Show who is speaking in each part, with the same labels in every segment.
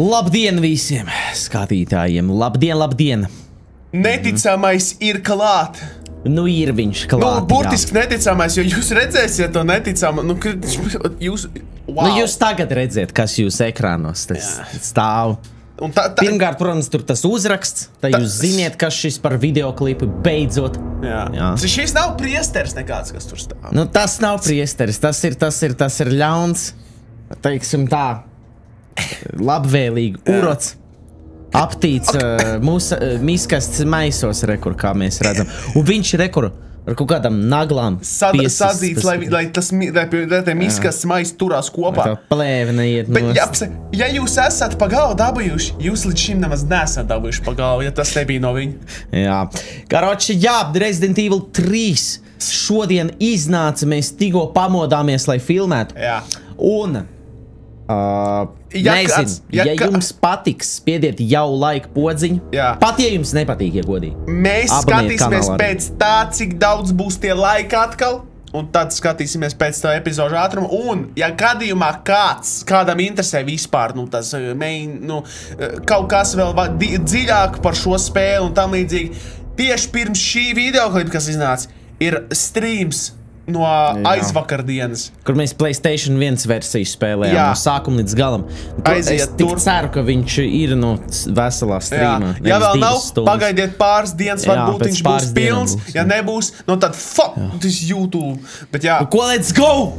Speaker 1: Labdien visiem skatītājiem! Labdien, labdien!
Speaker 2: Neticamais ir klāt.
Speaker 1: Nu, ir viņš
Speaker 2: Nu,
Speaker 1: klāt.
Speaker 2: burtiski neticamais, jo jūs redzēsiet to neticamu. Nu, jūs, wow.
Speaker 1: Nu, jūs tagad redzat, kas jūsu ekrānos tas stāv.
Speaker 2: Un tā, tā,
Speaker 1: Pirmkārt, protams, tur tas uzraksts. Tad
Speaker 2: Ta-
Speaker 1: jūs ziniet, kas šis par video klipu beidzot.
Speaker 2: jā.
Speaker 1: Jā.
Speaker 2: Jā. Šis nav priesteris nekāds, kas tur stāv.
Speaker 1: Nu, tas nav priesteris, tas ir, tas ir, tas ir ļauns. Teiksim tā, labvēlīgi urots. Aptīts uh, mūsu uh, miskastes maisos, rekur, kā mēs redzam. Un viņš rekur ar kaut kādām naglām.
Speaker 2: Sad,
Speaker 1: piesists,
Speaker 2: sadzīts,
Speaker 1: tas-
Speaker 2: lai, lai tas mi- lai, pie- lai tie miskas maizi turās kopā.
Speaker 1: Tā plēve neiet
Speaker 2: Bet, ja, ja jūs esat pa galvu dabūjuši, jūs līdz šim nemaz nesat dabūjuši pa galvu, ja tas nebija no viņa.
Speaker 1: Jā, Karoči, jā, Resident Evil 3 šodien iznāca. Mēs tikko pamodāmies, lai filmētu.
Speaker 2: Jā.
Speaker 1: Un, uh,
Speaker 2: Ja
Speaker 1: nezinu,
Speaker 2: kāds-
Speaker 1: ja,
Speaker 2: ja
Speaker 1: jums patiks, spiediet jau laiku podziņu.
Speaker 2: Jā.
Speaker 1: Pat ja jums nepatīk, ja godīgi.
Speaker 2: Mēs
Speaker 1: Abonējiet
Speaker 2: skatīsimies pēc tā, cik daudz būs tie laiki atkal. Un tad skatīsimies pēc tā epizodu ātruma. Un, ja gadījumā kāds, kādam interesē vispār, nu, tas eh, main, nu, eh, kaut kas vēl dziļāk par šo spēli un tam līdzīgi, tieši pirms šī video klipa, kas iznāca, ir streams no aizvakardienas.
Speaker 1: Kur mēs Playstation 1 versiju spēlējām
Speaker 2: Jā.
Speaker 1: no sākuma līdz galam. Tur
Speaker 2: Aiziet
Speaker 1: es tik
Speaker 2: tur.
Speaker 1: ceru, ka viņš ir no veselā
Speaker 2: Jā,
Speaker 1: streamā.
Speaker 2: ja
Speaker 1: nevis
Speaker 2: vēl nav,
Speaker 1: stundas.
Speaker 2: pagaidiet pāris dienas,
Speaker 1: Jā,
Speaker 2: varbūt viņš būs pilns.
Speaker 1: būs,
Speaker 2: ja
Speaker 1: jā.
Speaker 2: nebūs, nu tad fuck, tas YouTube. Bet jā,
Speaker 1: Ko let's go?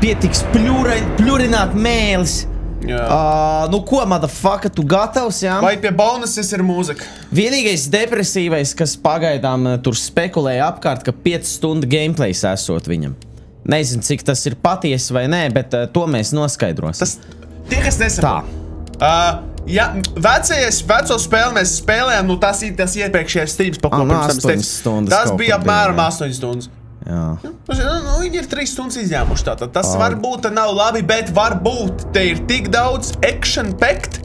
Speaker 1: Pietiks pļurināt mēlis.
Speaker 2: Jā.
Speaker 1: Uh, nu, ko, motherfucker, tu gatavs? Jā?
Speaker 2: vai pie bonuses ir mūzika?
Speaker 1: Vienīgais depresīvais, kas pagaidām uh, tur spekulēja apkārt, ka 5 stundu gameplays esot viņam. Nezinu, cik tas ir patiesi vai nē, bet uh, to mēs noskaidrosim.
Speaker 2: Tas tie, kas
Speaker 1: Tā.
Speaker 2: nesaprot. Uh, ja vecais, veco spēli mēs spēlējām, nu tas ir tas iepriekšējais streams, pa ko
Speaker 1: Ah, nu,
Speaker 2: pirms tam es teicu. Tas bija apmēram
Speaker 1: bija, jā.
Speaker 2: 8 stundas.
Speaker 1: Jā.
Speaker 2: Nu, nu, viņi ir 3 stundas izņēmuši. Tātad. Tas var būt, ka nav labi, bet varbūt te ir tik daudz action packed,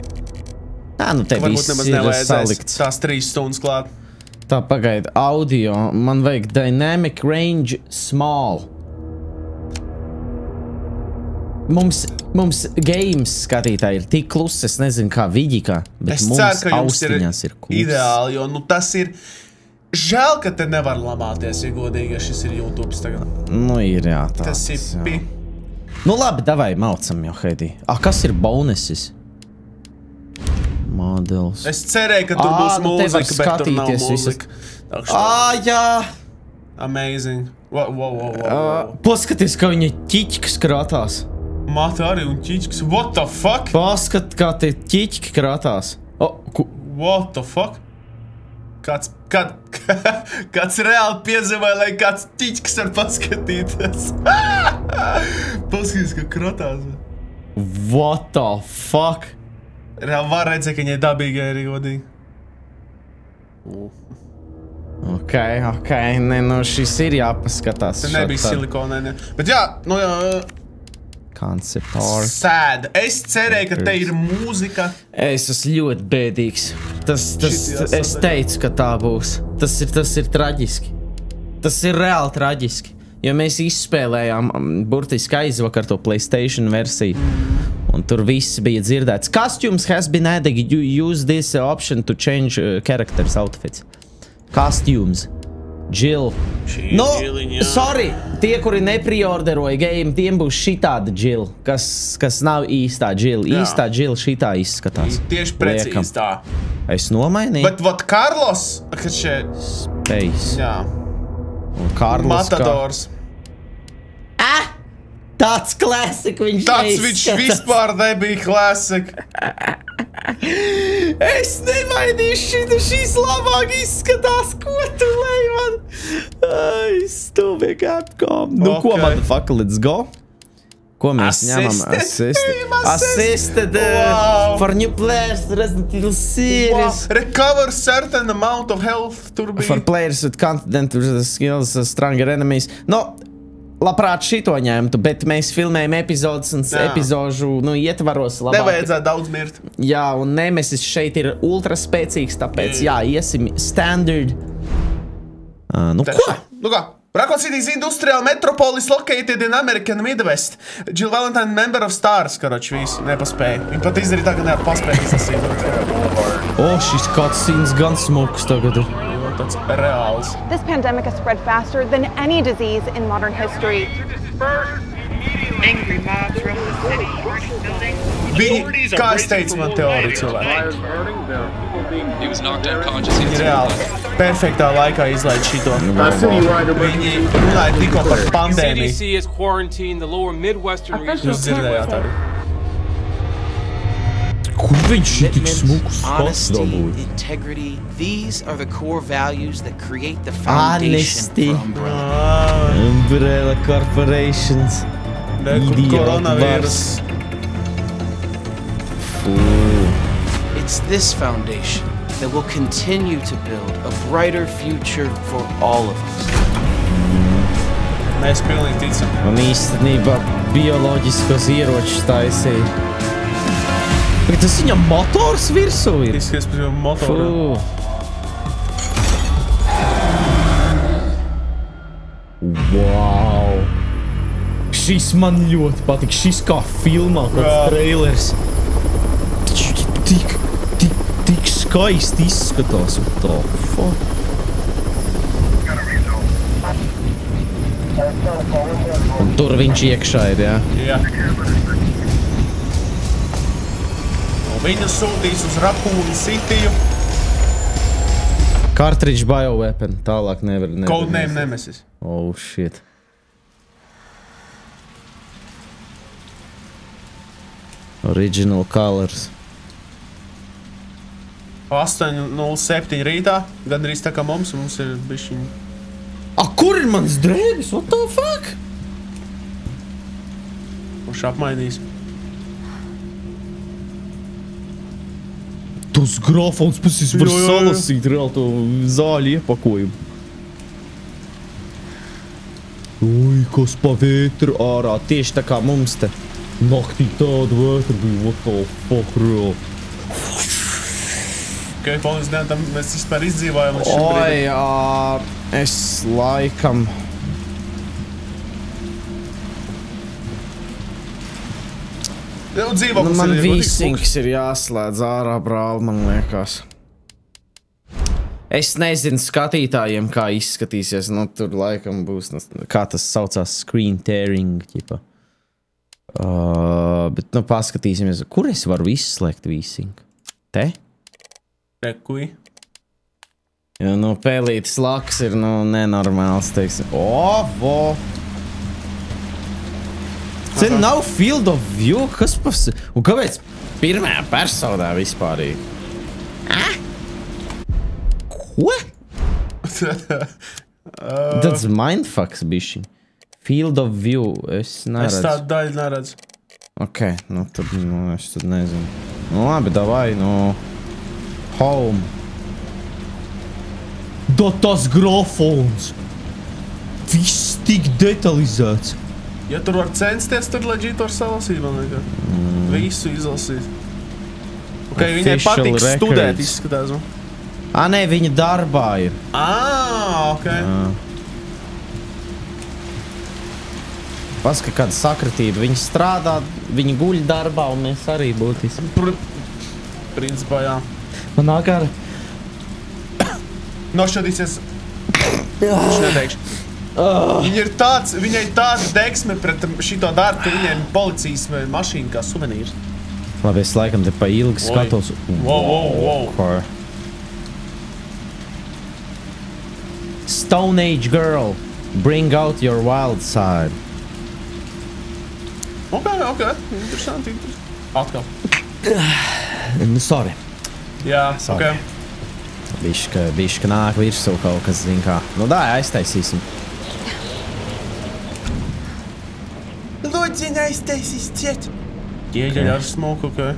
Speaker 1: Tā, nu te
Speaker 2: varbūt
Speaker 1: viss ir salikts.
Speaker 2: tās 3 stundas klāt.
Speaker 1: Tā pagaida audio. Man vajag dynamic range small. Mums, mums games skatītāji ir tik klusi, es nezinu, kā vidīkā, bet
Speaker 2: Es
Speaker 1: mums
Speaker 2: ceru, ka jums ir,
Speaker 1: ir klusi.
Speaker 2: ideāli, jo nu, tas ir. Žēl, ka te nevar lamāties, ja godīgi, ja šis ir YouTube tagad.
Speaker 1: Nu, ir jā, tā.
Speaker 2: Tas ir pi.
Speaker 1: Nu, labi, davai maucam jau, Heidi. Ah, kas ir bonuses? Modelis.
Speaker 2: Es cerēju, ka tur
Speaker 1: Ā,
Speaker 2: būs
Speaker 1: nu
Speaker 2: mūzika, bet tur nav mūzika. Kā
Speaker 1: Ah, jā!
Speaker 2: Amazing. Wow, wow, wow, wow,
Speaker 1: Uh, paskaties, kā viņa ķiķis krātās.
Speaker 2: Mata arī un ķīķis. What the fuck?
Speaker 1: Paskat, kā tie ķiķi krātās. O, ku...
Speaker 2: What the fuck? Kāds, kād, kāds reāli piezemē, lai kāds ķīķis var paskatīties. Paskaties, kā kratās.
Speaker 1: What the fuck?
Speaker 2: Reāli var redzēt, ka viņai dabīgai ir godīgi.
Speaker 1: Ok, ok, nē, nu šis ir jāpaskatās.
Speaker 2: Tas nebija silikonē. Ne. Bet jā, nu jā.
Speaker 1: Concept art.
Speaker 2: Sēd. Es cerēju, ka te ir mūzika.
Speaker 1: Es esmu ļoti bēdīgs. Tas, tas, es teicu, ka tā būs. Tas ir, tas ir traģiski. Tas ir reāli traģiski. Jo mēs izspēlējām mm, burtiski aizvakar to Playstation versiju. Un tur viss bija dzirdēts. Costumes has been added. You use this option to change uh, characters outfits. Costumes. Jill. Nu, sorry, tie, kuri nepriorderoja game, tiem būs šī tāda Jill, kas, kas nav īstā Jill.
Speaker 2: Jā.
Speaker 1: Īstā Jill šitā izskatās.
Speaker 2: Tieši
Speaker 1: Liekam.
Speaker 2: precīzi tā.
Speaker 1: Es nomainīju.
Speaker 2: Bet, vat, Karlos, kas šeit,
Speaker 1: Space.
Speaker 2: jā,
Speaker 1: Un Kārlis.
Speaker 2: Matadors.
Speaker 1: Ah! Tāds klasika viņš
Speaker 2: Tāds viņš
Speaker 1: neizskatās.
Speaker 2: vispār nebija klasika.
Speaker 1: Es nemainīšu šito, šīs labāk izskatās, ko tu lej man. Ai, stūbi Capcom. Nu, ko
Speaker 2: Ok.
Speaker 1: man fuck, let's go? Ko mēs ņemam?
Speaker 2: Assisted.
Speaker 1: Assisted.
Speaker 2: Wow.
Speaker 1: for new players, Resident Evil
Speaker 2: Wow.
Speaker 1: series.
Speaker 2: Recover certain amount of health. Tur
Speaker 1: For
Speaker 2: bija.
Speaker 1: players with confident skills, uh, stronger enemies. No, labprāt šito ņemtu, bet mēs filmējam epizodus un
Speaker 2: Jā.
Speaker 1: epizodu nu, ietvaros. Labāk.
Speaker 2: Nevajadzētu daudz mirt.
Speaker 1: Jā, un Nemesis šeit ir ultra spēcīgs, tāpēc jā, iesim standard. Uh, nu, ko?
Speaker 2: Nu kā? Raccoon City is industrial metropolis located in American Midwest. Jill Valentine, member of Stars, karoči, visu nepaspēja. Viņa pat izdarīja tā, ka nevar paspēt izlasīt.
Speaker 1: O, šis cutscenes gan smuks tagad ir.
Speaker 2: Jo tāds reāls.
Speaker 3: This pandemic has spread faster than any disease in modern history.
Speaker 4: Angry mobs roam the city, burning buildings.
Speaker 2: Viņi, kā es teorija cilvēki.
Speaker 5: He was knocked unconscious. He had
Speaker 2: Viņi
Speaker 5: some
Speaker 2: reāli perfektā laikā izlaiž šito. Viņi runāja tikko par pandēmiju.
Speaker 6: CDC has quarantined the lower Midwestern region.
Speaker 2: Jūs dzirdējāt arī.
Speaker 1: Kur viņš ir tik
Speaker 7: Commitment,
Speaker 1: smuks pats
Speaker 7: honesty,
Speaker 1: dabūja?
Speaker 7: integrity. These are the core values that create the foundation
Speaker 1: Honesty.
Speaker 7: for Umbrella.
Speaker 2: Ā,
Speaker 1: Umbrella Corporations.
Speaker 2: ne, kur
Speaker 1: Idiot
Speaker 2: Koronavīrus.
Speaker 7: It's this foundation that will continue to build a brighter future for all of us.
Speaker 2: Mēs pilnīgi ticam.
Speaker 1: Un īstenībā bioloģiskos ieročus taisīja. Bet tas viņam motors virsū ir.
Speaker 2: Izskaties pēc motora.
Speaker 1: Fū. Wow! Šis man ļoti patīk. Šis kā filmā,
Speaker 2: Jā.
Speaker 1: kāds trailers. Taču Tik, tik, tik skaisti izskatās. What the fuck? Un tur viņš iekšā ir, jā.
Speaker 2: Jā. Un Viņu sūtīs uz Raccoon Cityju.
Speaker 1: Cartridge bioweapon. Tālāk nevar. nevar
Speaker 2: Codename Nemesis.
Speaker 1: Oh, shit. Original colors.
Speaker 2: 8.07 rītā. Gandrīz tā kā mums, mums ir bišķiņi.
Speaker 1: A, kur ir mans drēbes? What the fuck?
Speaker 2: Kurš apmainīs?
Speaker 1: Tas grafons pēc es varu
Speaker 2: Jā, jā, jā.
Speaker 1: salasīt reāli to zāļu iepakojumu. Ui, kas pa vētru ārā. Tieši tā kā mums te. Naktī tāda vētra bija. What the fuck, reāli.
Speaker 2: Ok, paldies Dievam, tam mēs vispār izdzīvojām līdz šim brīdim.
Speaker 1: Oi, ā, es laikam.
Speaker 2: Nu,
Speaker 1: Nu,
Speaker 2: dzīvoklis
Speaker 1: man
Speaker 2: ir godīgs
Speaker 1: visings ir jāslēdz ārā, brāl, man liekas. Es nezinu, skatītājiem, kā izskatīsies. Nu, tur laikam būs, nu, kā tas saucās, screen tearing. Ķipa. Uh, bet, nu, paskatīsimies, kur es varu izslēgt visinku. Te?
Speaker 2: Rekuji.
Speaker 1: Jo, nu, pēlītis laks ir, nu, nenormāls, teiksim. O, vo! Te nav field of view, kas pas... Un kāpēc pirmajā personā vispārīgi? Ah? Ko? Tas mindfucks bišķi. Field of view, es
Speaker 2: Es
Speaker 1: neredzu.
Speaker 2: tādu daļu neredzu.
Speaker 1: Ok, nu tad, nu, es tad nezinu. Nu, labi, davai, nu, home. Da tas grafons! Viss tik detalizēts.
Speaker 2: Ja tur var censties, tad leģīt var salasīt, man liekas.
Speaker 1: Mm.
Speaker 2: Visu izlasīt. Ok, viņai patīk studēt,
Speaker 1: records.
Speaker 2: izskatās. nu.
Speaker 1: Ah, nē, viņa darbā ir.
Speaker 2: Ā, ok.
Speaker 1: Paskatās, kāda sakritība. Viņa strādā, viņa guļ darbā, un mēs arī būtiski.
Speaker 2: Pr principā, jā.
Speaker 1: Man nāk ar.
Speaker 2: Nošķadīsies. Viņš neteikšu. Viņa ir tāds, viņai tāda deksme pret šito darbu, ka viņai ir policijas mašīna kā suvenīrs.
Speaker 1: Labi, es laikam te pa ilgi skatos.
Speaker 2: Wow, wow, wow.
Speaker 1: Ko? Stone Age girl, bring out your wild side.
Speaker 2: Ok, ok. Interesanti, interesanti. Atkal.
Speaker 1: Nu, sorry.
Speaker 2: Jā,
Speaker 1: Sorry.
Speaker 2: ok.
Speaker 1: Bišķi, bišķi nāk virsū kaut kas, zin kā. Nu, tā, aiztaisīsim.
Speaker 2: Lūdzu, aiztaisīs ciet. Ieģeļ ar smoku, ok.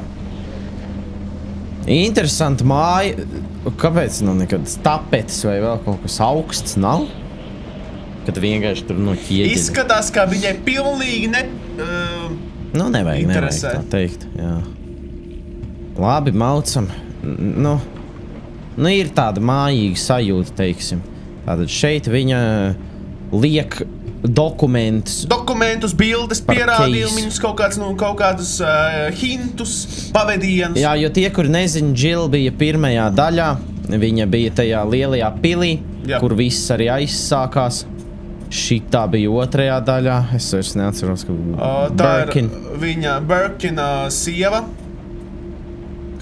Speaker 1: Interesanti māja. Kāpēc nu nekad tapetes vai vēl kaut kas augsts nav? Kad vienkārši tur no ķieģeļa.
Speaker 2: Izskatās, ka viņai pilnīgi ne... Uh,
Speaker 1: Nu, nevajag, nevajag
Speaker 2: Interesē.
Speaker 1: tā teikt. Jā. Labi, maucam. Nu, nu, ir tāda mājīga sajūta, teiksim. Tātad šeit viņa liek dokumentus.
Speaker 2: Dokumentus, bildes, pierādījumus, kaut, kāds, nu, kaut kādus uh, hintus, pavadienus.
Speaker 1: Jā, jo tie, kur nezina, Džila bija pirmajā daļā. Viņa bija tajā lielajā pilī,
Speaker 2: Jā.
Speaker 1: kur viss arī aizsākās. Šī tā bija otrajā daļā. Es vairs neatceros, ka
Speaker 2: Uh, tā
Speaker 1: Birkin.
Speaker 2: ir viņa Birkina sieva.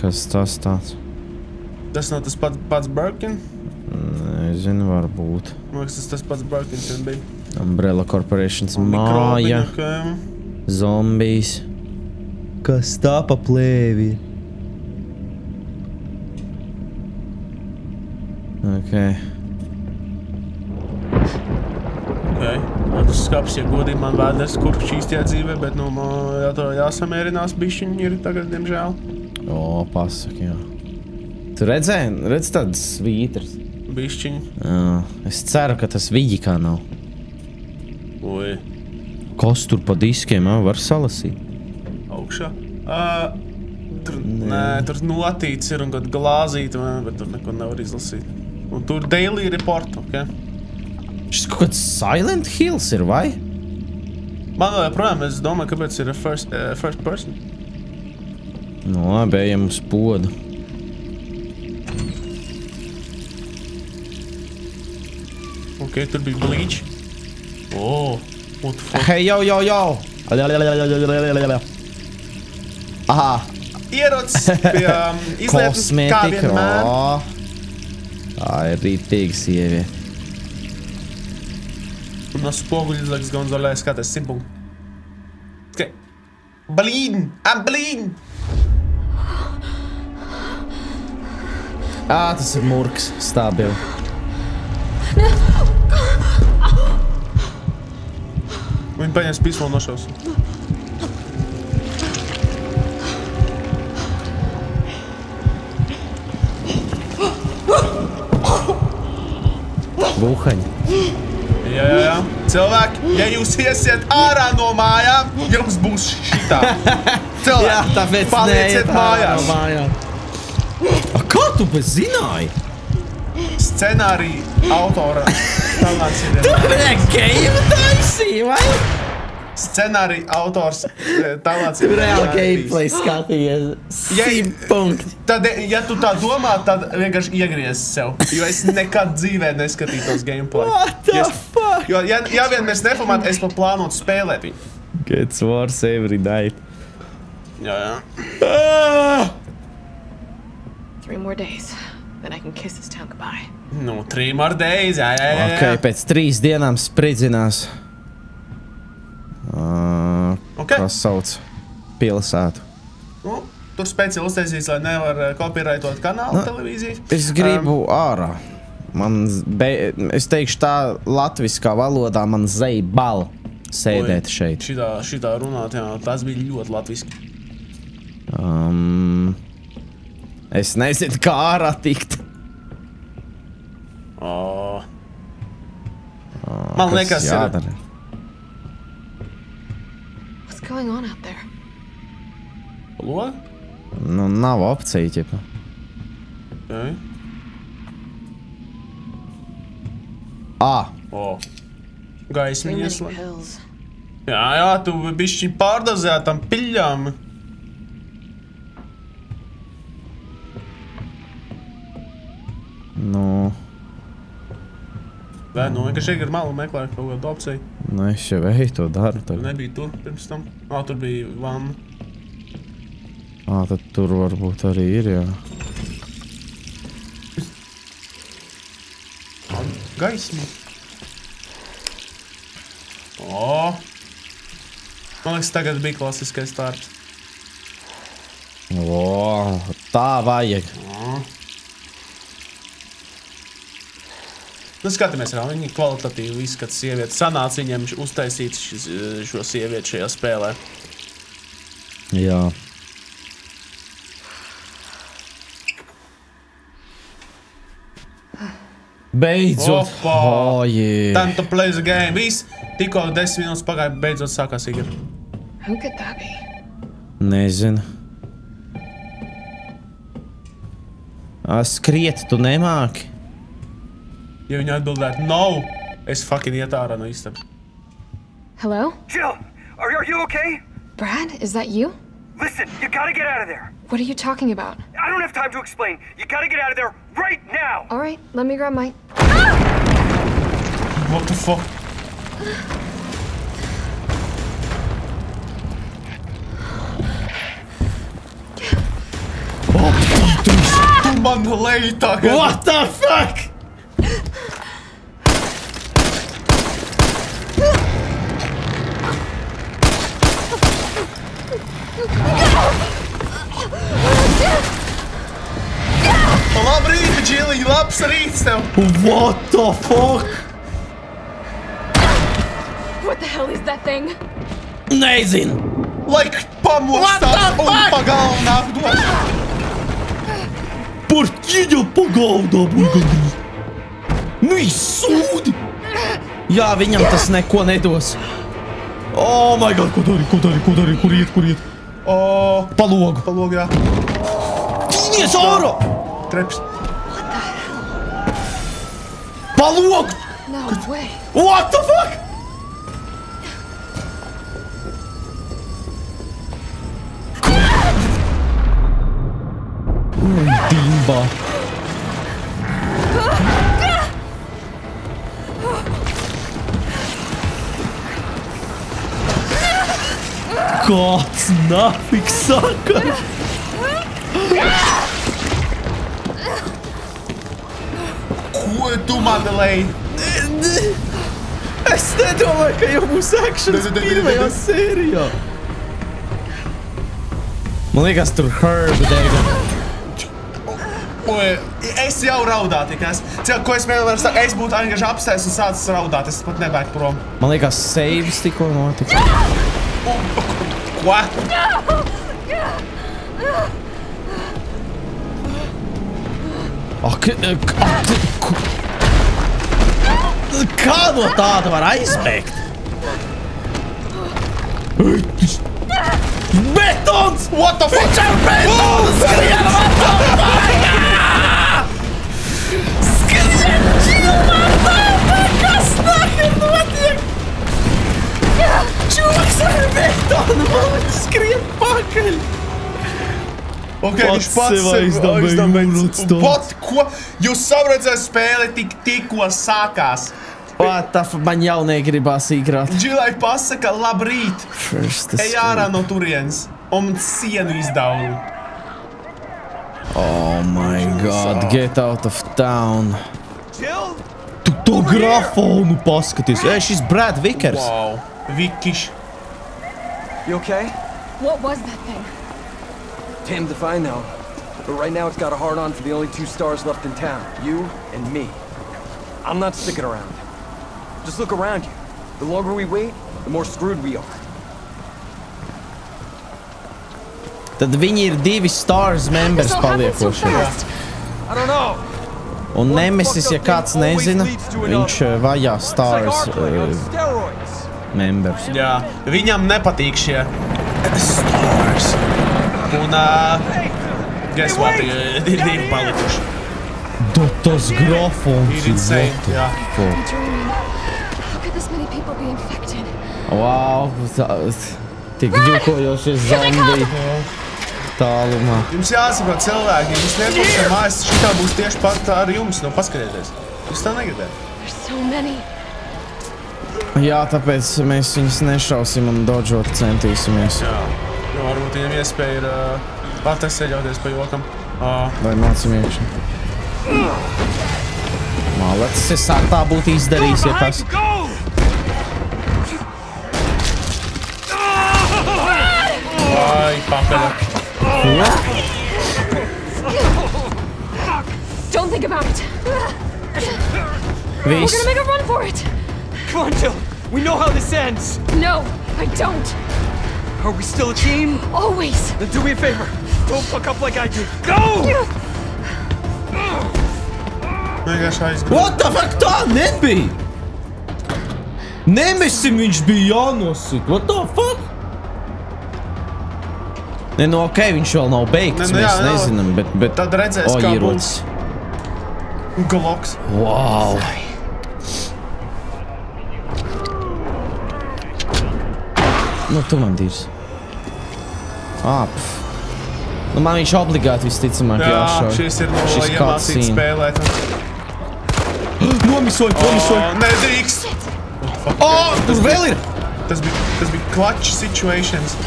Speaker 1: Kas tas tāds?
Speaker 2: Tas nav tas pats, pats Birkin.
Speaker 1: Nezinu, varbūt.
Speaker 2: Man liekas, tas tas pats Birkins bija.
Speaker 1: Umbrella Corporations māja, zombijas. Kas tā pa plēvi? Okay.
Speaker 2: Okay. Man tas skats, ja godīgi man vēders, kur šīs tie dzīvē, bet nu, jā, to jāsamērinās bišķiņi ir tagad, diemžēl.
Speaker 1: O, pasaki, jā. Tu redzēji, redz tādas svītras.
Speaker 2: Bišķiņi.
Speaker 1: Jā, es ceru, ka tas viņi kā nav.
Speaker 2: Oi,
Speaker 1: Kas tur pa diskiem ā, var salasīt?
Speaker 2: augšā. Uh, tur, nē, tur notīts ir un kaut glāzīt, bet tur neko nevar izlasīt. Un tur daily report, ok?
Speaker 1: Šis kaut kāds Silent Hills ir, vai?
Speaker 2: Man joprojām, es domāju, kāpēc ir first, uh, first person.
Speaker 1: Nu, labi, ejam uz podu.
Speaker 2: Ok, tur bija bleach. Oh, what the fuck?
Speaker 1: Hei, jau, jau, jau! Aha,
Speaker 2: Ierocis pie um, izlietnes, kā
Speaker 1: kosmētika.
Speaker 2: vienmēr.
Speaker 1: o. Tā ir rītīga sieviete.
Speaker 2: Un no spoguļa izlaiks Gonzolē skatās simpumu. Okay. Bleeding! I'm bleeding!
Speaker 1: Ā, tas ir murgs, stabili.
Speaker 2: Viņi paņems pistoli no šos.
Speaker 1: Buhaņi.
Speaker 2: Jā, jā, jā. Cilvēki, ja jūs iesiet ārā no mājām, jums būs šitā. Cilvēki,
Speaker 1: Jā, tāpēc
Speaker 2: palieciet
Speaker 1: neiet ārā
Speaker 2: mājās.
Speaker 1: no mājām. A, kā tu bez zināji?
Speaker 2: Scenārija autora talants ir.
Speaker 1: Nē, game taisīja, vai?
Speaker 2: Scenārija autors eh, talants ir.
Speaker 1: Reāli gameplay skatījies.
Speaker 2: Ja-
Speaker 1: punkti.
Speaker 2: Tad, ja tu tā domā, tad vienkārši iegriez sev. Jo es nekad dzīvē neskatītos gameplay.
Speaker 1: What the
Speaker 2: Ja es-
Speaker 1: fuck?
Speaker 2: Jo, ja, ja vien mēs nefilmētu, es pat plānotu spēlēt viņu.
Speaker 1: Gets wars every night.
Speaker 2: Jā, jā.
Speaker 1: Ah!
Speaker 8: Three more days, then I can kiss this town goodbye.
Speaker 2: Nu, trim ar days, jā, jā, jā.
Speaker 1: Ok, pēc trīs dienām spridzinās. Uh,
Speaker 2: Ok.
Speaker 1: Kas sauc pilsētu?
Speaker 2: Nu, tur speciāli uztaisīts, lai nevar copyrightot kanālu
Speaker 1: Nu,
Speaker 2: televīzijas.
Speaker 1: Es gribu um, ārā. Man, be, es teikšu tā, latviskā valodā man zveja bal sēdēt šeit.
Speaker 2: Šitā, šitā runāt, jā, tas bija ļoti latviski.
Speaker 1: Um, es nezinu, kā ārā tikt.
Speaker 2: Oh. Man
Speaker 1: Kas
Speaker 2: liekas, ir.
Speaker 1: jādara.
Speaker 8: What's going on out there?
Speaker 2: Lo?
Speaker 1: Nu, nav opcija, ķipa.
Speaker 2: Okay.
Speaker 1: Ah,
Speaker 2: Oh.
Speaker 8: Many
Speaker 2: ieslēgta.
Speaker 8: pills.
Speaker 2: Jā, jā, tu bišķi pārdozēji tam piļām.
Speaker 1: nu,
Speaker 2: Nē, nu vienkārši ir malu meklēt kaut kādu opciju.
Speaker 1: nu, es jau eju to daru.
Speaker 2: Tu
Speaker 1: Tad.
Speaker 2: nebija tur pirms tam. Ā, tur bija vanna.
Speaker 1: Ah, tad tur varbūt arī ir, jā.
Speaker 2: Gaisma. O! Man liekas, tagad bija klasiskais starts.
Speaker 1: O, tā vajag.
Speaker 2: Nu, skatāmies, kā viņi kvalitatīvi izskata sievieti. Sanāca viņiem š- uztaisīt šis, šo sievieti šajā spēlē.
Speaker 1: Jā. Beidzot! Oh, yeah.
Speaker 2: Time to play the game. Viss, tikko 10 minūtes pagāja, beidzot sākās
Speaker 8: be?
Speaker 1: Nezinu. A, skriet, tu nemāki.
Speaker 2: Ja viņi atbildētu, no, Es fucking iet ārā no istabas.
Speaker 8: Hello?
Speaker 9: Jill, are, are you okay?
Speaker 8: Brad, is that you?
Speaker 9: Listen, you gotta get out of there.
Speaker 8: What are you talking about?
Speaker 9: I don't have time to explain. You gotta get out of there right now.
Speaker 8: All right, let me grab my. Ah!
Speaker 2: What the fuck? Tu man lej!
Speaker 1: What the fuck?
Speaker 2: Labs rīts tev!
Speaker 1: What the fuck?
Speaker 8: What the hell is that thing?
Speaker 1: Nezinu.
Speaker 2: Laik pamostās un pagalnā dos!
Speaker 1: Par ķiņa pagaudā būs gandrīz. Nu, izsūdi! Jā, viņam tas neko nedos. Oh, my God, ko dari, ko dari, ko dari, kur iet, kur iet?
Speaker 2: O,
Speaker 1: Palogu.
Speaker 2: palogā.
Speaker 1: Ķinies ārā!
Speaker 2: Treps.
Speaker 1: Palogu!
Speaker 8: No way.
Speaker 1: What the fuck? Dimba. Kāds nafik saka?
Speaker 2: Tu man lej?
Speaker 1: Es nedomāju, ka jau būs
Speaker 2: ne,
Speaker 1: pirmajā sērijā. Man liekas, tur Herba dēļ.
Speaker 2: Oi, es jau raudāju tikai. Es, Cik, ko es vēl varu sakot? Es būtu vienkārši apstājies un sācis raudāt. Es pat nebēgu prom.
Speaker 1: Man liekas, saves tikko notika.
Speaker 2: Ko?
Speaker 1: Ak, ak, ak, ku- Kā no tāda var aizbēgt? Betons!
Speaker 2: What the fuck?
Speaker 1: Viņš ar betonu skrien! What the fuck? Skrien! What the fuck? Kas nahir notiek? Čūks ar betonu! Man skrien pakaļ!
Speaker 2: Ok,
Speaker 1: Pats
Speaker 2: viņš pats
Speaker 1: sev aizdabēja stāsts.
Speaker 2: What? Ko? Jūs saprotat, spēle tik, tikko sākās.
Speaker 1: What? Man jau negribās īkrāt.
Speaker 2: Džilai pasaka, labrīt!
Speaker 1: First
Speaker 2: Ej ārā no turienes! Un sienu izdaudu.
Speaker 1: Oh my god, get out of town.
Speaker 9: Jill?
Speaker 1: Tu to grafonu paskaties. Ej, šis Brad Vickers.
Speaker 2: Wow, Vikiš.
Speaker 9: You okay?
Speaker 8: What was that thing?
Speaker 9: Damned if I know. But right now it's got a hard on for the only two stars left in town. You and me. I'm not sticking around. Just look around you. The longer we wait, the more screwed we are.
Speaker 1: Tad viņi ir divi stars members
Speaker 8: This all happened so
Speaker 1: paliekošie.
Speaker 8: fast.
Speaker 9: I don't know.
Speaker 1: Un Nemesis, ja kāds nezina, viņš eh, vajā stars uh, members.
Speaker 2: Jā, viņam nepatīk šie stars. Un, uh, guess what, ir divi palikuši.
Speaker 1: Da, tas grafons
Speaker 2: Ir insane, jā.
Speaker 8: I'm dreaming. How could this many people be infected?
Speaker 1: Wow, tik ģukojošie zombiji tālumā.
Speaker 2: Jums jāsaprot, cilvēki, jums nebūs mājas, šitā būs tieši pat ar jums, nu paskatieties. Jūs tā negribējat.
Speaker 8: There's so many.
Speaker 1: Jā, tāpēc mēs viņus nešausim un dodžot centīsimies.
Speaker 2: Jā, jo varbūt viņam iespēja ir uh, pateikt ceļoties pa jokam. Uh,
Speaker 1: Lai mācām iekšā. Malets, es ar tā būtu izdarījis, ja kas.
Speaker 2: Vai, pakaļ.
Speaker 8: Don't think about it. We're gonna make a run for it.
Speaker 9: Come on, Jill. We know how this ends.
Speaker 8: No, I don't.
Speaker 9: Are we still a team?
Speaker 8: Always.
Speaker 9: Then do me a favor. Don't fuck up like I did. Go!
Speaker 1: What the fuck? Tā nebija! Nemesim viņš bija jānosit. What the fuck? Ne, nu, ok, viņš vēl nav beigts.
Speaker 2: Ne, nu, jā,
Speaker 1: mēs
Speaker 2: jā,
Speaker 1: nezinām, bet, bet...
Speaker 2: Tad redzēs,
Speaker 1: o,
Speaker 2: kā
Speaker 1: ierots. būs.
Speaker 2: Gloks.
Speaker 1: Wow. Nu, tu man dīrs. Ap. Ah, nu, man viņš obligāti visticamāk jāšauj.
Speaker 2: Jā, šis ir no
Speaker 1: šis iemācīt
Speaker 2: spēlēt.
Speaker 1: Nomisoju, nomisoju.
Speaker 2: Oh, nedrīkst.
Speaker 1: Oh, oh tur vēl ir.
Speaker 2: Tas bija, tas bija clutch situations.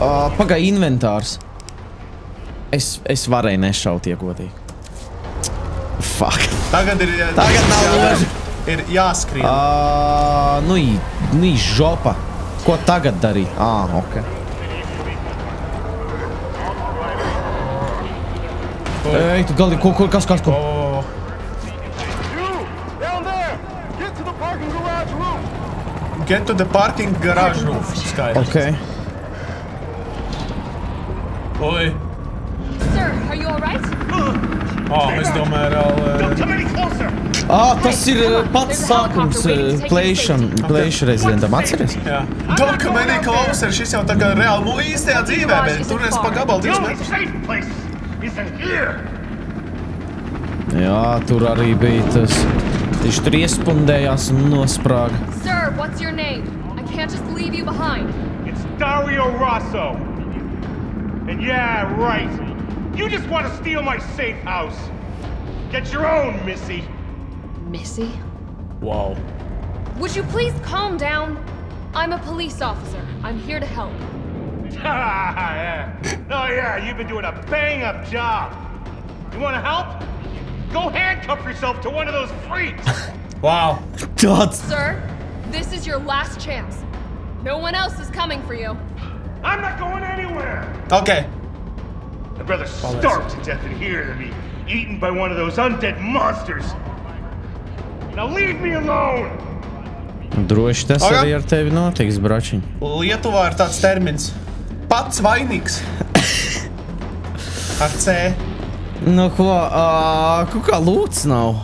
Speaker 1: Uh, Pagaid, inventārs. Es, es varēju nešaut, ja godīgi. Fuck.
Speaker 2: Tagad ir...
Speaker 1: Tagad nav loži.
Speaker 2: Ir jāskrien.
Speaker 1: Uh, nu, i, nu, i žopa. Ko tagad darīt? Ah, ok. Ej, tu galīgi, ko, ko, kas, kas, ko?
Speaker 2: O,
Speaker 10: Down there! Get to the parking garage roof!
Speaker 2: Get to the parking garage roof. Skaidrs.
Speaker 1: Ok.
Speaker 2: Oi.
Speaker 8: Sir, are you alright?
Speaker 2: O, es domāju, reāli...
Speaker 1: Ah, tas ir uh, pats sākums plēšam, plēšu rezidentam. Atceries?
Speaker 2: Jā. Dokumenti closer, šis jau tā kā reāli mu īstajā dzīvē, bet tur es pa gabalu divas metrus.
Speaker 1: Jā, tur arī bija tas. Viņš tur iespundējās un nosprāga.
Speaker 8: Sir, what's your name? I can't just leave you behind.
Speaker 11: It's Dario Rosso. And yeah, right. You just want to steal my safe house. Get your own, Missy.
Speaker 8: Missy?
Speaker 2: Wow.
Speaker 8: Would you please calm down? I'm a police officer. I'm here to help.
Speaker 11: Ah, yeah. Oh yeah, you've been doing a bang-up job. You want to help? Go handcuff yourself to one of those freaks.
Speaker 2: Wow.
Speaker 1: Tāds.
Speaker 8: Sir, this is your last chance. No one else is coming for you.
Speaker 11: I'm not going anywhere.
Speaker 2: Ok.
Speaker 11: I'd rather starve to death in here than be eaten by one of those undead monsters. Now leave me alone.
Speaker 1: Droši tas
Speaker 2: Aga.
Speaker 1: arī ar tevi notiks, bračiņ.
Speaker 2: Lietuvā ir tāds termins. Pats vainīgs. Ar C.
Speaker 1: Nu, ko, uh, ko kā lūdz nav?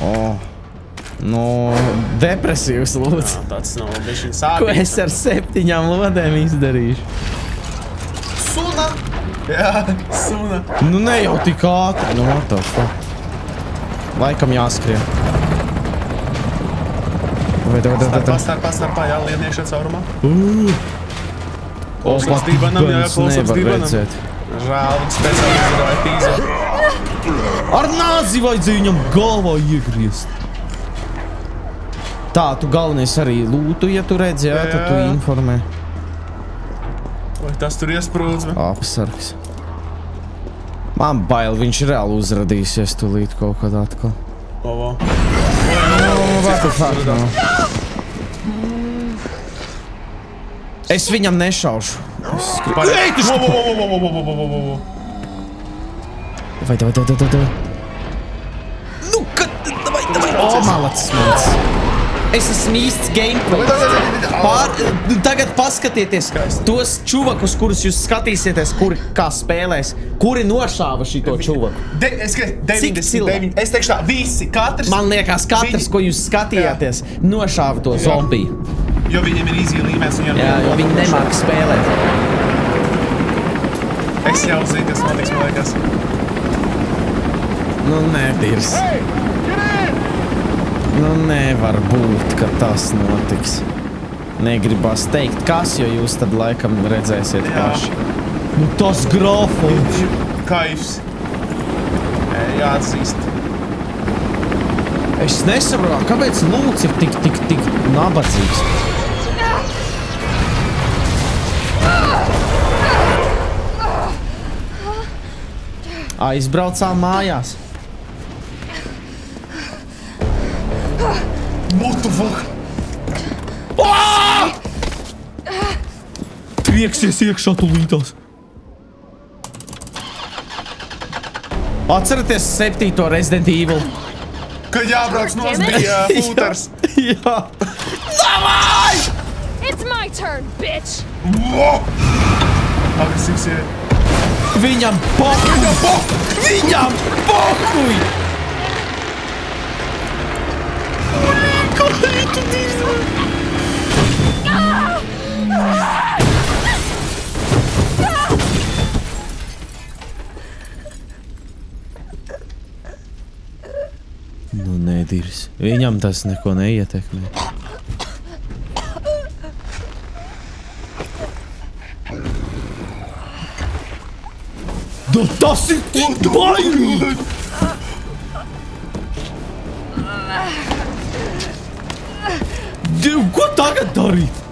Speaker 1: O, nu, depresīvs lūdz.
Speaker 2: Jā, tāds nav bišķiņ
Speaker 1: Ko
Speaker 2: sāpīgs.
Speaker 1: es ar septiņām lodēm izdarīšu?
Speaker 2: Suna. Jā, suna.
Speaker 1: Nu, ne jau tik ātri, nu, what the fuck. Laikam jāskrien. Vai, vai, vai, vai,
Speaker 2: Starpā,
Speaker 1: vai.
Speaker 2: starpā, starpā, jā, lietniekšā caurumā.
Speaker 1: O,
Speaker 2: Klausās
Speaker 1: pat
Speaker 2: divanam, jā, klausās
Speaker 1: redzēt.
Speaker 2: Žēl, viņš speciāli izdarīja tīzu.
Speaker 1: Ar nāzi vajadzēja viņam galvā iegriezt. Tā, tu galvenais arī lūtu, ja tu redzi, jā,
Speaker 2: jā, jā.
Speaker 1: tad tu informē.
Speaker 2: Vai tas tur iesprūdz, vai?
Speaker 1: Apsargs. Man bail, viņš reāli uzradīsies tūlīt kaut kad atkal. Ovo. What the fuck, no. Es viņam nešaušu. Es
Speaker 2: skribu.
Speaker 1: Ej, tu
Speaker 2: šo!
Speaker 1: Davai, davai, davai, davai, davai. Nu, kad... Davai, davai. O, malacis, malacis. Es esmu īsts gameplay. Pār, tagad paskatieties tos čuvakus, kurus jūs skatīsieties, kuri kā spēlēs. Kuri nošāva šito čuvaku?
Speaker 2: De, es, 99,
Speaker 1: cilvēki?
Speaker 2: es teikšu tā, visi, katrs.
Speaker 1: Man liekas, katrs,
Speaker 2: Viņi-
Speaker 1: ko jūs skatījāties, nošāva to zombiju.
Speaker 2: Jo viņiem ir easy līmenis,
Speaker 1: Jā, jo viņi nemāk spēlēt.
Speaker 2: Es jau zinu, kas notiks, man liekas.
Speaker 1: Nu, nedirs. Nu, nevar būt, ka tas notiks. Negribas teikt, kas, jo jūs tad laikam redzēsiet
Speaker 2: Jā.
Speaker 1: paši. Nu, tas grafons.
Speaker 2: Kaifs. Jāatzīst.
Speaker 1: Es nesaprotu, kāpēc Lūks ir tik, tik, tik nabadzīgs. Aizbraucām mājās.
Speaker 2: Mutu fuck.
Speaker 1: Trieksies iekšā tulītās. Atcerieties septīto Resident Evil.
Speaker 2: Kad jābrauc nos bija pūters.
Speaker 1: Jā. Davai!
Speaker 8: It's my turn, bitch!
Speaker 2: Agresīvs ir.
Speaker 1: Viņam pohuj! Viņam pohuj! Ko viņi Nu, nedirs. Viņam tas neko neietekmē. Nu, tas ir tik bailīgi! Ko tagad darīt?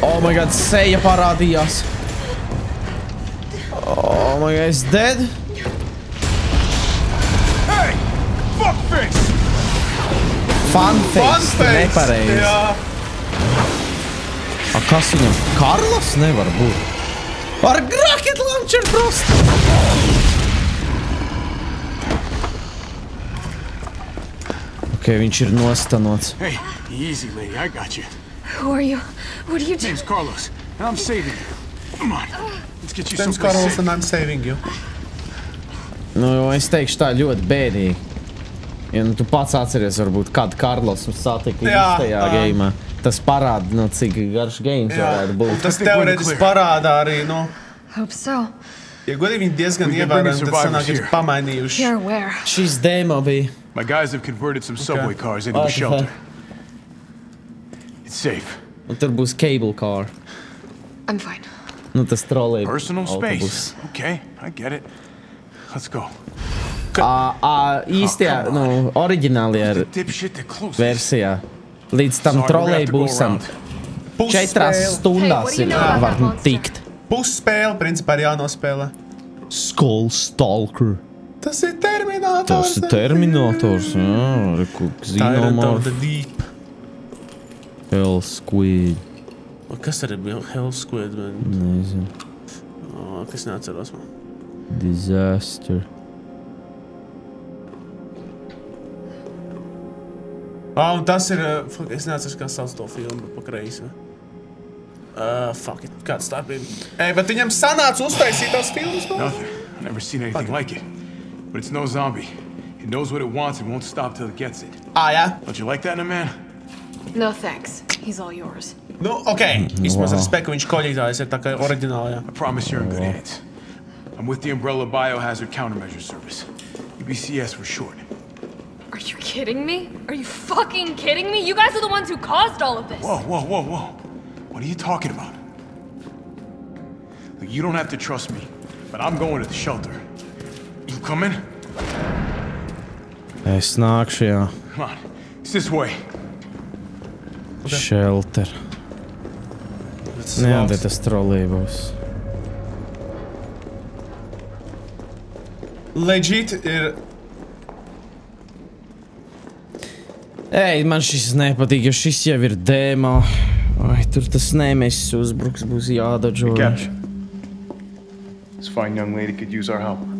Speaker 1: Oh my god, seja parādījās. Oh my god, es dead?
Speaker 12: Hey! Fuckface!
Speaker 1: Funface, nepareizi.
Speaker 2: Jā.
Speaker 1: A, kas viņam? Karlos nevar būt. Ar rocket launcher prost! Ok, viņš ir nostanots.
Speaker 12: Hey, easy, lady. I got you.
Speaker 11: Who are you? What are you doing?
Speaker 12: Name's Carlos, and I'm saving you. Come on. Let's get you
Speaker 2: Name's Carlos and I'm saving you.
Speaker 1: Nu, es teikšu tā ļoti bēdīgi. Ja nu, tu pats atceries, varbūt kādu Karlos satika
Speaker 2: Jā,
Speaker 1: īstajā
Speaker 2: ā.
Speaker 1: gameā. Tas parāda, nu, cik garš games
Speaker 2: Jā.
Speaker 1: varētu būt.
Speaker 2: tas teorētiski parādā arī, nu,
Speaker 11: Hope so.
Speaker 2: ja godīgi viņi diezgan ievērojami, tad sanāk,
Speaker 12: here.
Speaker 2: pamainījuši.
Speaker 11: Here, where?
Speaker 1: Šis demo bija.
Speaker 12: My guys have converted some subway cars into
Speaker 1: Oh,
Speaker 12: a
Speaker 1: okay.
Speaker 12: shelter. It's safe.
Speaker 1: Un tur būs cable car.
Speaker 11: I'm fine.
Speaker 1: Nu, tas trolēja.
Speaker 12: Personal space. Okay, I get it. Let's go.
Speaker 1: À, à, īstajā, nu, oriģinālajā versijā. Līdz tam
Speaker 12: around.
Speaker 1: Četrās stundās
Speaker 11: Hey,
Speaker 1: ir var tikt.
Speaker 2: Pusspēle, principā, ir jānospēlē.
Speaker 1: Skull Stalker.
Speaker 2: Tas ir terminators.
Speaker 1: Tas ir Terminators. Jā, re, ko
Speaker 2: Tyrant of
Speaker 1: Xenomorph.
Speaker 2: the Deep.
Speaker 1: Hell Squid.
Speaker 2: O, Kas arī bija Hell Squid? Man?
Speaker 1: Nezinu.
Speaker 2: O, kas neatceros man.
Speaker 1: Disaster.
Speaker 2: Ah, un tas ir. uh, Fuck, es neatceros, kā sauc to filmu pa kreisi. Uh, fuck it, kāda starpība. Ej, bet viņam sanāca uztaisīt tās filmas. no?
Speaker 12: Nothing. I've never seen anything like it. But it's no zombie. It knows what it wants and won't stop till it gets it.
Speaker 2: Ah, yeah?
Speaker 12: Don't you like that in a man?
Speaker 8: No thanks. He's all yours.
Speaker 2: Nu, ok. Vismaz
Speaker 1: Wow.
Speaker 2: ar spēku viņš koļītājs ir tā kā oriģinālajā.
Speaker 12: I promise you're in good hands. I'm with the Umbrella Biohazard Countermeasure Service. UBCS for short.
Speaker 11: Are you kidding me? Are you fucking kidding me? You guys are the ones who caused all of this.
Speaker 12: Whoa, whoa, whoa, whoa. What are you talking about? Look, you don't have to trust me, but I'm going to the shelter. Coming?
Speaker 1: Es nākšu, jā.
Speaker 12: Come on. It's this way.
Speaker 1: Shelter. Nē, bet tas trolēja būs.
Speaker 2: Legit ir.
Speaker 1: Ej, man šis nepatīk, jo šis jau ir dēmā. Ai, tur tas nemesis uzbruks, būs jādodžo.
Speaker 12: Captain. This fine young lady could use our help.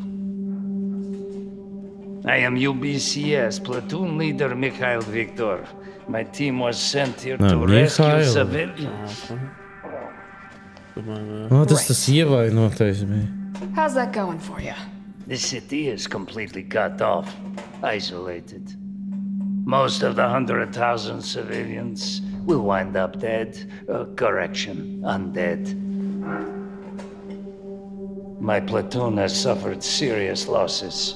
Speaker 13: I am UBCS platoon leader Mikhail Viktor. My team was sent here
Speaker 1: No,
Speaker 13: to rescue
Speaker 1: Mikhail.
Speaker 13: civilians.
Speaker 1: O, tas tas ievainotais bija.
Speaker 8: How's that going for you?
Speaker 13: The city is completely cut off, isolated. Most of the hundred thousand civilians will wind up dead. Uh, correction, undead. My platoon has suffered serious losses.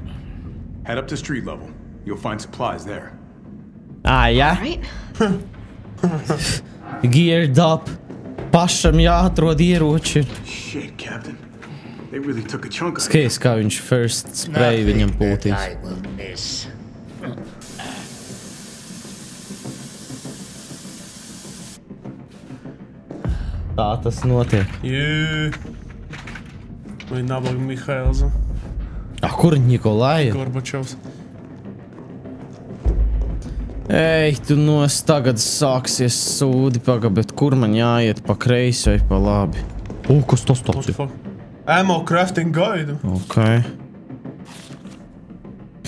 Speaker 14: Head up to street level. You'll find supplies there.
Speaker 1: Ah, jā. Geared up. Pašam jāatrod ieroči.
Speaker 14: Shit, Captain. They really took a chunk of
Speaker 1: Skaties, kā viņš first spray viņam pūtīs.
Speaker 13: I will miss.
Speaker 1: Tā tas notiek.
Speaker 2: Jē. Vai nabaga Mihails?
Speaker 1: Ah, kur Nikolai?
Speaker 2: Gorbačovs.
Speaker 1: Ej, tu nos tagad sāksies sūdi pagaidi, bet kur man jāiet pa kreisi vai pa labi? O, kas tas tāds ir?
Speaker 2: Ammo crafting guide.
Speaker 1: Ok.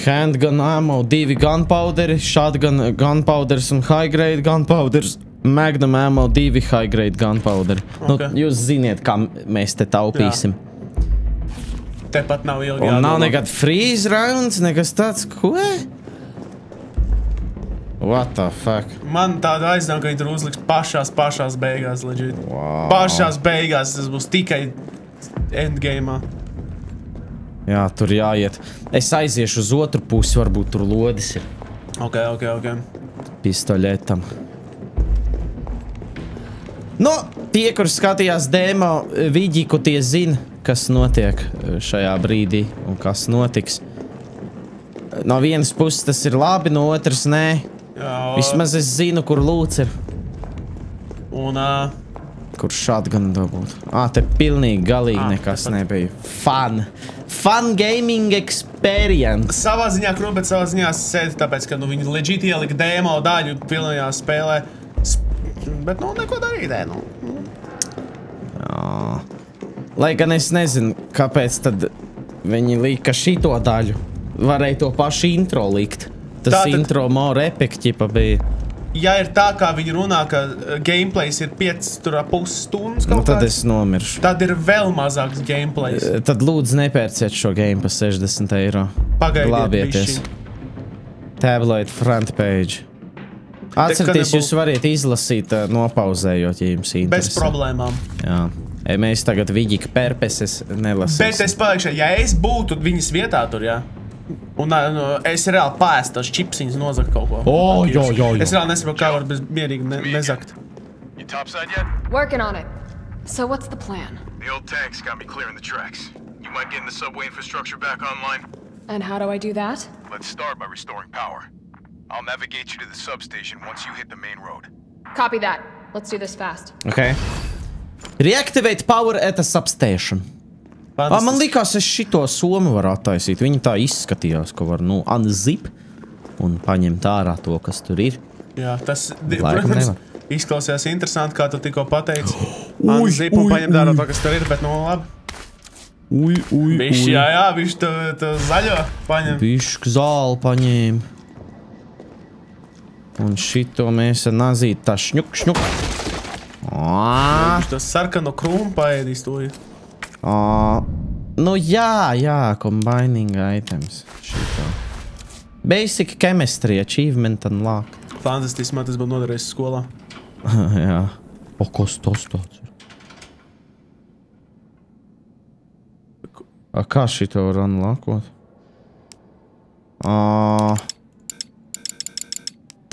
Speaker 1: Handgun ammo, divi gunpowderi, shotgun gunpowders un high grade gunpowders. Magnum ammo, divi high grade gunpowderi. Nu,
Speaker 2: Ok.
Speaker 1: jūs ziniet, kā mēs te taupīsim.
Speaker 2: Tepat nav ilgi.
Speaker 1: Un nav nekad freeze rounds, nekas tāds. Ko? What the fuck?
Speaker 2: Man tāda aizdevuma, ka viņi tur uzliks pašās, pašās beigās. Legit. Wow. Pašās beigās tas būs tikai endgame.
Speaker 1: Jā, tur jāiet. Es aiziešu uz otru pusi, varbūt tur lodis ir
Speaker 2: Ok, ok, ok.
Speaker 1: pistoļetam. Nu, tie, kur skatījās demo vidīku, tie zina, kas notiek eh, šajā brīdī un kas notiks. No vienas puses tas ir labi, no otras nē.
Speaker 2: Jā,
Speaker 1: Vismaz es zinu, kur lūdzu ir.
Speaker 2: Un, uh,
Speaker 1: Kur šādi gan dabūt? Ah, te pilnīgi galīgi
Speaker 2: Ā,
Speaker 1: nekas
Speaker 2: tepat.
Speaker 1: nebija. Fun! Fun gaming experience!
Speaker 2: savā ziņā bet savā ziņā sēdi, tāpēc, ka nu, viņi leģitīvi ielika demo daļu pilnajā spēlē. Sp bet, nu, neko darīt. ē, Nu.
Speaker 1: Lai gan es nezinu, kāpēc tad viņi lika šito daļu. Varēja to pašu intro likt. Tas
Speaker 2: Tātad-
Speaker 1: intro more epic ķipa bija.
Speaker 2: Ja ir tā, kā viņi runā, ka uh, gameplays ir 5,5 stundas,
Speaker 1: Nu, tad
Speaker 2: kāds,
Speaker 1: es nomiršu.
Speaker 2: tad ir vēl mazāks gameplays.
Speaker 1: Eh, Tad lūdzu nepērciet šo game par 60 eiro.
Speaker 2: Pagaidiet.
Speaker 1: Tabloid front page. Atcerieties,
Speaker 2: nebū-
Speaker 1: jūs varat izlasīt, eh, nopauzējot, ja jums ir
Speaker 2: Bez problēmām.
Speaker 1: Jā. Mēs tagad vidīgi pērpeses nelasām.
Speaker 2: Bet es palikšu, ja es būtu viņas vietā tur, jā. Un ā, nu, es reāli pāristu tos čipsiņus, nozagt kaut ko.
Speaker 1: O, jā, jā, jā.
Speaker 2: Es reāli nesaprotu, kā var bez mierīgi ne nezakt.
Speaker 12: You topside yet?
Speaker 8: Working on it. So what's the plan?
Speaker 12: The old tanks got me clearing the tracks. You mind getting the subway infrastructure back online?
Speaker 8: And how do I do that?
Speaker 12: Let's start by restoring power. I'll navigate you to the substation once you hit the main road.
Speaker 8: Copy that. Let's do this fast.
Speaker 1: Okay. Reactivate power at a substation. Ah, man liekas, es šito somu varu attaisīt. Viņa tā izskatījās, ka var, nu, unzip un paņemt ārā to, kas tur ir.
Speaker 2: Jā, tas,
Speaker 1: Laikam
Speaker 2: protams,
Speaker 1: nevar.
Speaker 2: izklausījās interesanti, kā tu tikko pateici. Unzip un
Speaker 1: ui,
Speaker 2: paņem dārā
Speaker 1: ui.
Speaker 2: to, kas tur ir, bet nu labi.
Speaker 1: Ui, ui,
Speaker 2: Viņš, jā, jā, viņš to, to zaļo paņem.
Speaker 1: Bišķi zāli paņēma. Un šito mēs ar nazīti tā šņuk, šņuk.
Speaker 2: Viņš to sarkano krūmu paēdīs to. ir.
Speaker 1: Nu jā, jā, combining items. Šito. Basic chemistry, achievement unlock.
Speaker 2: Fantastiski, man tas būtu noderējis skolā.
Speaker 1: jā. O, kas tas tāds ir? A, kā šito var unlockot? Ā,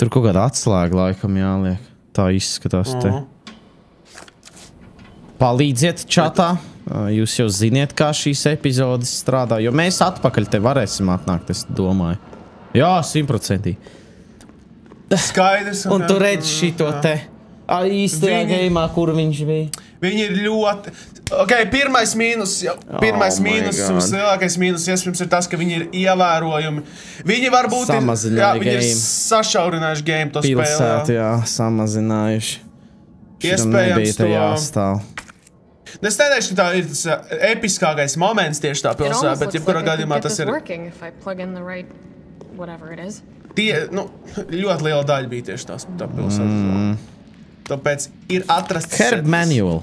Speaker 1: Tur kaut kāda atslēga laikam jāliek. Tā izskatās te. Palīdziet čatā. Jūs jau ziniet, kā šīs epizodes strādā. Jo mēs atpakaļ te varēsim atnākt, es domāju. Jā, simtprocentīgi.
Speaker 2: Skaidrs.
Speaker 1: Un
Speaker 2: jā.
Speaker 1: tu redz šito
Speaker 2: Jā.
Speaker 1: te. Īstajā
Speaker 2: Viņi-
Speaker 1: gejmā, kur viņš bija.
Speaker 2: Viņi ir ļoti. Ok, pirmais mīnus, jau, pirmais
Speaker 1: Oh
Speaker 2: mīnus, un lielākais mīnus iespējams ir tas, ka viņi ir ievērojami. Viņi varbūt ir,
Speaker 1: Samazināja
Speaker 2: jā, viņi ir
Speaker 1: game.
Speaker 2: sašaurinājuši game to
Speaker 1: Pilsētā,
Speaker 2: spēli.
Speaker 1: jā, samazinājuši. Šitam
Speaker 2: Iespējams,
Speaker 1: nebija te
Speaker 2: to-
Speaker 1: jāstāv.
Speaker 2: Nu, Es neteikšu, ka tā ir tas ā, episkākais moments tieši tā pilsētā, bet jebkurā gadījumā tas ir. Tie, nu, ļoti liela daļa bija tieši tās tā pilsēta.
Speaker 1: Mm.
Speaker 2: Tāpēc ir atrasts
Speaker 1: Herb manual.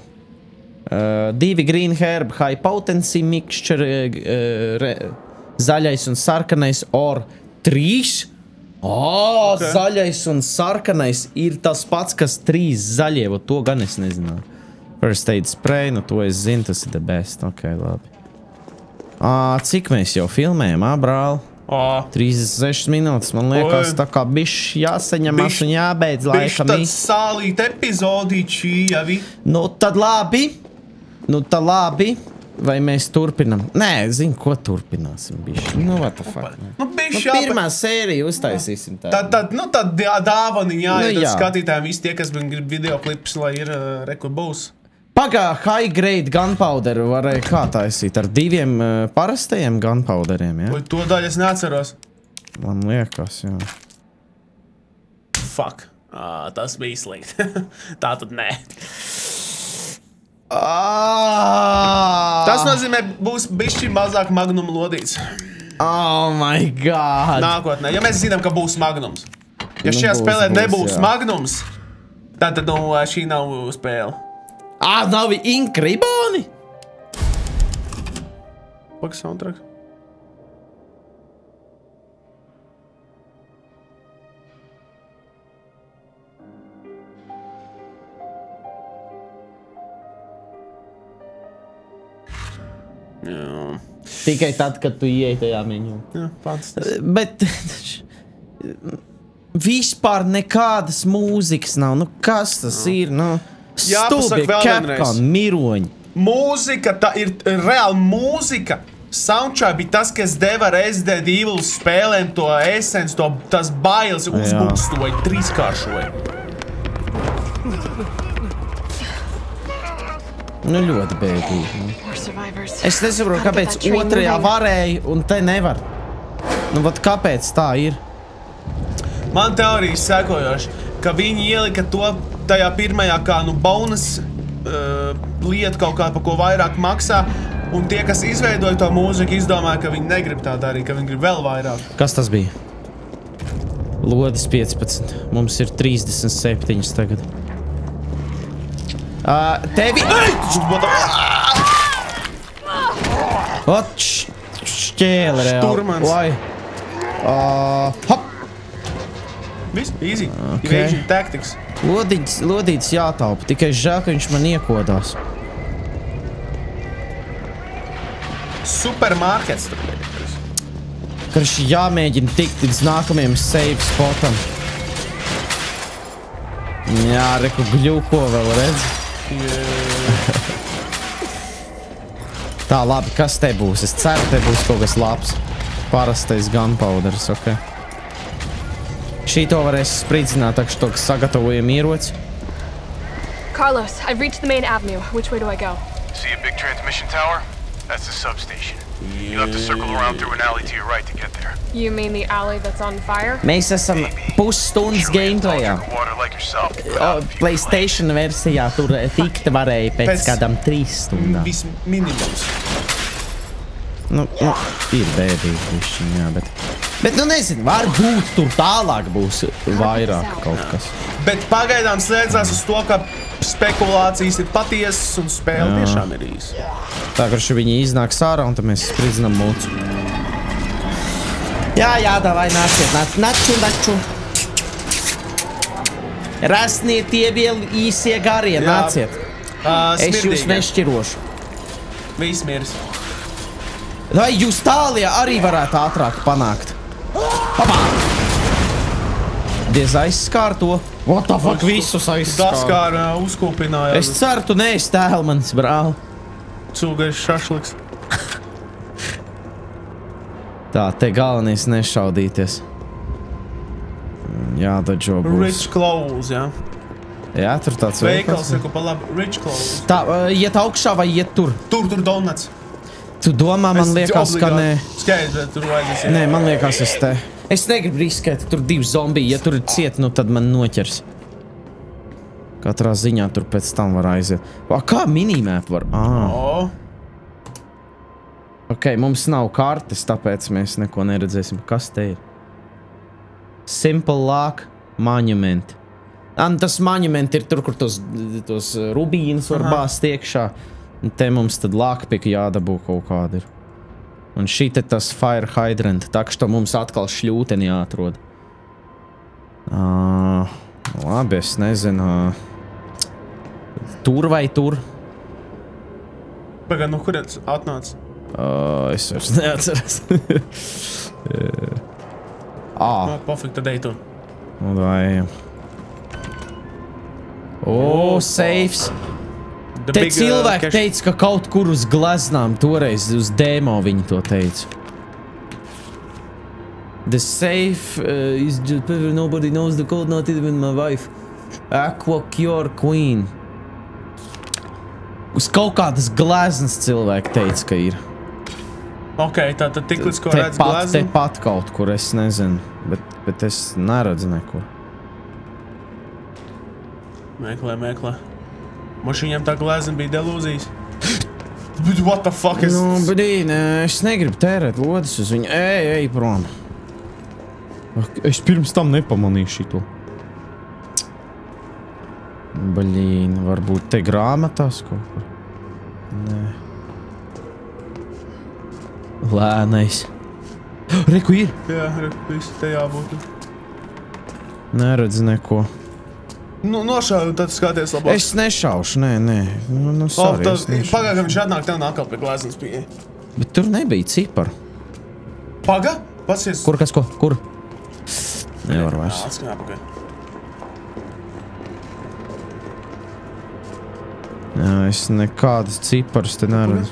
Speaker 1: Uh, divi green herb, high potency mixture, uh, re, zaļais un sarkanais, or trīs. Oh,
Speaker 2: Ok.
Speaker 1: okay. Zaļais un sarkanais ir tas pats, kas trīs zaļie. vot To gan es nezināju. First aid spray, nu to es zinu, tas ir the best. Ok, labi. Ā, cik mēs jau filmējam, ā, brāl?
Speaker 2: O.
Speaker 1: 36 minūtes, man liekas,
Speaker 2: Oi.
Speaker 1: tā kā bišķi jāsaņemas
Speaker 2: Bišķi-
Speaker 1: un jābeidz
Speaker 2: Viņš
Speaker 1: laikam.
Speaker 2: tāds sālīt epizodīt šī jau ir.
Speaker 1: Nu, tad labi. Nu, tad labi. Vai mēs turpinām? Nē, zinu, ko turpināsim. Bišķi. Nu, what the fuck.
Speaker 2: Nu,
Speaker 1: Nu,
Speaker 2: bišķi
Speaker 1: pirmā sērija uztaisīsim tā.
Speaker 2: Tad, tad, nu, tad dā- dāvani jāiet
Speaker 1: Nu,
Speaker 2: nu,
Speaker 1: jā.
Speaker 2: skatītājiem, visi tie, kas grib video klipus, lai ir uh, rekur būs.
Speaker 1: Pagā, high grade gunpowder varēja kā taisīt ar diviem uh, parastajiem gunpowderiem, ja?
Speaker 2: Vai to daļu es neatceros?
Speaker 1: Man liekas, jā.
Speaker 2: Fuck. Ah, tas bija slikti. Tā tad nē.
Speaker 1: Ah!
Speaker 2: Tas nozīmē, būs bišķi mazāk magnum lodīts.
Speaker 1: Oh my god!
Speaker 2: Nākotnē, ja mēs zinām, ka būs magnums. Ja
Speaker 1: Nu,
Speaker 2: šajā
Speaker 1: būs,
Speaker 2: spēlē
Speaker 1: būs,
Speaker 2: nebūs
Speaker 1: jā.
Speaker 2: magnums, tad, tad nu, šī nav spēle.
Speaker 1: Ah, nav inkriboni!
Speaker 2: Pagaid, soundtrack. Jā,
Speaker 1: Tikai tad, kad tu ieej tajā menu.
Speaker 2: jā fantastiski.
Speaker 1: Bet vispār nekādas mūzikas nav. Nu, kas tas ir? Nu, Stulbi. Capcom, miroņi.
Speaker 2: Mūzika, tā ir reāla mūzika. Soundtrack bija tas, kas deva Resident Evil spēlēm to esenci, to tas bailes uzbūstoja, trīskāršoja.
Speaker 1: Nu, ļoti bēdīgi. nu. Es nesaprotu, kāpēc otrajā varēja un te nevar. Nu, vat kāpēc tā ir?
Speaker 2: Man teorija ir sekojoša, ka viņi ielika to tajā pirmajā kā nu bonus uh, lietu kaut kā, par ko vairāk maksā. Un tie, kas izveidoja to mūziku, izdomāja, ka viņi negrib tā darīt, ka viņi grib vēl vairāk.
Speaker 1: Kas tas bija? Lodis 15. Mums ir 37 tagad. Uh, tevi! Ot, šķēle reāli.
Speaker 2: Šturmans.
Speaker 1: Oi. Uh, hop!
Speaker 2: Viss, easy.
Speaker 1: Ok.
Speaker 2: Okay. Evasion tactics.
Speaker 1: Lodīts, lodīts jātaupa. Tikai žēl, ka viņš man iekodās.
Speaker 2: Supermarkets. tur bija.
Speaker 1: Ka viņš jāmēģina tikt līdz nākamajam save spotam. Jā, reku gļuko vēl redz. Tā, labi, kas te būs? Es ceru, te būs kaut kas labs. Parastais gunpowders, ok. Šī to varēs spridzināt, tā kā to sagatavojam ieroci.
Speaker 11: Carlos, I've reached the main avenue. Which way do I go?
Speaker 15: See a big transmission tower? That's the substation. You'll have to circle around through an alley to your right to get there.
Speaker 11: You mean the alley that's on fire?
Speaker 1: Mēs esam pusstundas gameplayā. O, Playstation versijā tur eh, tikt varēja pēc,
Speaker 2: Pēc-
Speaker 1: kādām trīs stundām.
Speaker 2: Viss minimums.
Speaker 1: Nu, nu, ir bēdīgi, jā, bet... Bet, nu, nezinu, varbūt tur tālāk būs vairāk kaut kas.
Speaker 2: Bet pagaidām slēdzās uz to, ka spekulācijas ir patiesas un spēle
Speaker 1: Jā.
Speaker 2: tiešām ir īsa.
Speaker 1: Tā, ka viņi iznāk sārā un tad mēs spridzinām mūcu. Jā, jā, davai, nāciet, nāc, naču, naču. Rasnie tie vēl īsie garie,
Speaker 2: Jā.
Speaker 1: nāciet.
Speaker 2: Uh,
Speaker 1: Es jūs nešķirošu.
Speaker 2: Viss mirs.
Speaker 1: Vai jūs tālie arī varētu ātrāk panākt? Papā! Diez aizskār to. What the fuck, visus aizskār.
Speaker 2: Tas kā uh, uzkopināja.
Speaker 1: Es ceru, tu neesi tēlmanis, brāl.
Speaker 2: Cūgais šašliks.
Speaker 1: Tā, te galvenais nešaudīties. Jā, dažo būs.
Speaker 2: Rich clothes, jā.
Speaker 1: Jā, tur tāds
Speaker 2: Veikals,
Speaker 1: veikals.
Speaker 2: ko pa labi. Rich clothes.
Speaker 1: Tā, ā, iet augšā vai iet tur?
Speaker 2: Tur, tur donuts.
Speaker 1: Tu domā, man
Speaker 2: Es
Speaker 1: liekas, ka nē.
Speaker 2: obligāti Skaidrs, bet tur vajadzēs.
Speaker 1: Nē, man liekas, es te. Es negribu riskēt, tur divi zombiji. Ja tur ir cieti, nu tad man noķers. Katrā ziņā tur pēc tam var aiziet. Vā, kā minimēp var? Ah.
Speaker 2: O,
Speaker 1: Ok, mums nav kartes, tāpēc mēs neko neredzēsim. Kas te ir? Simple Lock Monument. An, tas monument ir tur, kur tos, tos rubīnus var bāzt iekšā. Un te mums tad lākpika jādabū kaut kāda ir. Un šī te tas fire hydrant, tā ka to mums atkal šļūteni jāatrod. Uh, labi, es nezinu. ā, Tur vai tur?
Speaker 2: Pagaid, no kurienes atnāca?
Speaker 1: Uh, es vairs neatceros. ah,
Speaker 2: Ah, pofik, tad ej tu.
Speaker 1: nu vai. O, safes.
Speaker 2: The
Speaker 1: Te
Speaker 2: big, uh,
Speaker 1: cilvēki
Speaker 2: cash-
Speaker 1: teica, ka kaut kur uz gleznām toreiz uz demo viņi to teica. The safe uh, is just nobody knows the code, not even my wife. Aqua Cure Queen. Uz kaut kādas gleznas cilvēki teica, ka ir.
Speaker 2: Ok, tā tad tik līdz ko
Speaker 1: Te
Speaker 2: redz
Speaker 1: pat, te
Speaker 2: glazmu.
Speaker 1: pat kaut kur, es nezinu, bet, bet es neredzu nekur.
Speaker 2: Meklē, meklē. Moš viņam tā glazma bija delūzijas. Bet what the fuck is...
Speaker 1: Nu, brīn, es negribu tērēt lodes uz viņu. Ej, ej, prom. Es pirms tam nepamanīju šito. Baļīn, varbūt te grāmatās kaut kur. Nē. Lēnais. Reku ir.
Speaker 2: Jā, re, viss te jābūt.
Speaker 1: Neredz neko.
Speaker 2: Nu, nošāvi, tad skaties labāk.
Speaker 1: Es nešaušu, nē, nē. Nu, nu,
Speaker 2: Oh,
Speaker 1: sorry, es nešaušu.
Speaker 2: pagāja, ka viņš atnāk tev nākal pie glazmas pieeja.
Speaker 1: Bet tur nebija ciparu.
Speaker 2: Paga? Pasies.
Speaker 1: Kur kas ko? Kur? Nevar vairs.
Speaker 2: Atskan apakaļ.
Speaker 1: Jā, es nekādas ciparas te neredzu.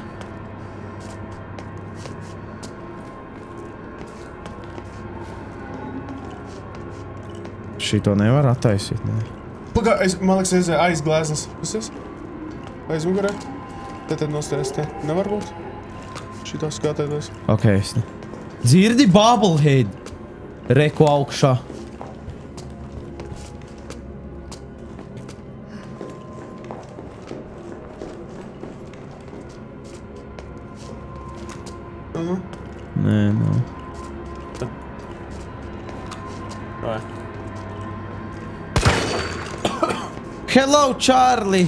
Speaker 1: Šito nevar attaisīt. Ne?
Speaker 2: Pagā, es, man liekas, es aiz. Kas tas? Aiz mugurē. Te tad nostājas te. Nevar būt. Šitā skatēties.
Speaker 1: Ok, es ne. Dzirdi Bubblehead! Reku augšā. Čārli!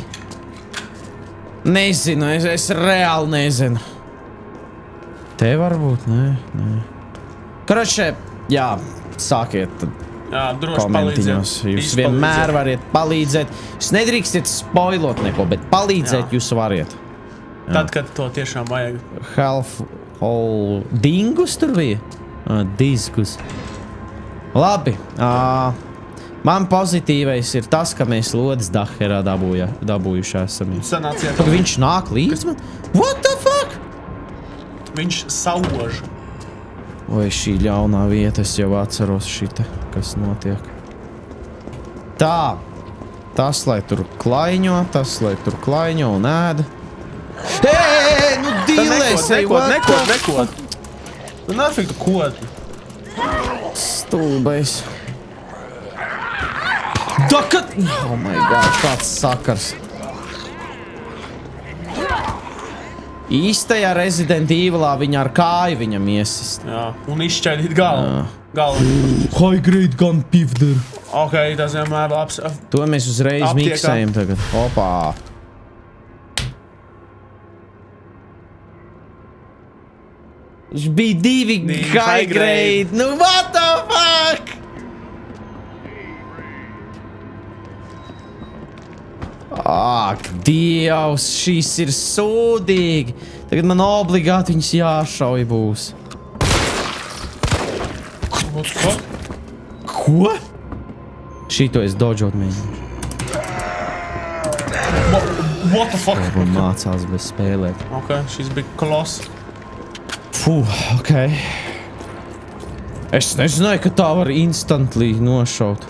Speaker 1: Nezinu, es, es reāli nezinu. Te varbūt, nē, nē. Krošē, jā, sākiet tad
Speaker 2: Jā, droši palīdziet.
Speaker 1: Jūs vienmēr
Speaker 2: palīdziet.
Speaker 1: varat palīdzēt. Jūs nedrīkstiet spoilot neko, bet palīdzēt
Speaker 2: Jā.
Speaker 1: jūs varat.
Speaker 2: Tad, kad to tiešām vajag.
Speaker 1: Half hole dingus tur bija? Uh, diskus. Labi. Uh, man pozitīvais ir tas, ka mēs Lodas Daherā dabūja, dabūjuši esam.
Speaker 2: Sanāciet.
Speaker 1: Pag, viņš nāk līdz man? What the fuck?
Speaker 2: Viņš sauž.
Speaker 1: Vai šī ļaunā vieta, es jau atceros šita, kas notiek. Tā. Tas, lai tur klaiņo, tas, lai tur klaiņo un ēda. Ej, nu dīlēs, ej, what the
Speaker 2: neko. Nu, nafik tu kod.
Speaker 1: Stulbais. Da, kad... Oh my god, kāds sakars. Īstajā Resident Evilā viņa ar kāju viņam iesist.
Speaker 2: Jā, un izšķaidīt galvu. Galvu.
Speaker 1: High grade gun pivder.
Speaker 2: Ok, tas vienmēr labs.
Speaker 1: To mēs uzreiz
Speaker 2: Aptiekā.
Speaker 1: miksējam tagad. Opā. Viņš bija divi
Speaker 2: Divi
Speaker 1: high
Speaker 2: high grade.
Speaker 1: grade. Nu, what the Ak, Dievs, šis ir sūdīgi. Tagad man obligāti viņus jāšauj būs.
Speaker 2: Ko?
Speaker 1: Ko? Šito es dodžot mēģinu.
Speaker 2: What the fuck?
Speaker 1: Man mācās bez spēlēt.
Speaker 2: Ok, šis bija kolos.
Speaker 1: Fuh, ok. Es nezināju, ka tā var instantly nošaut.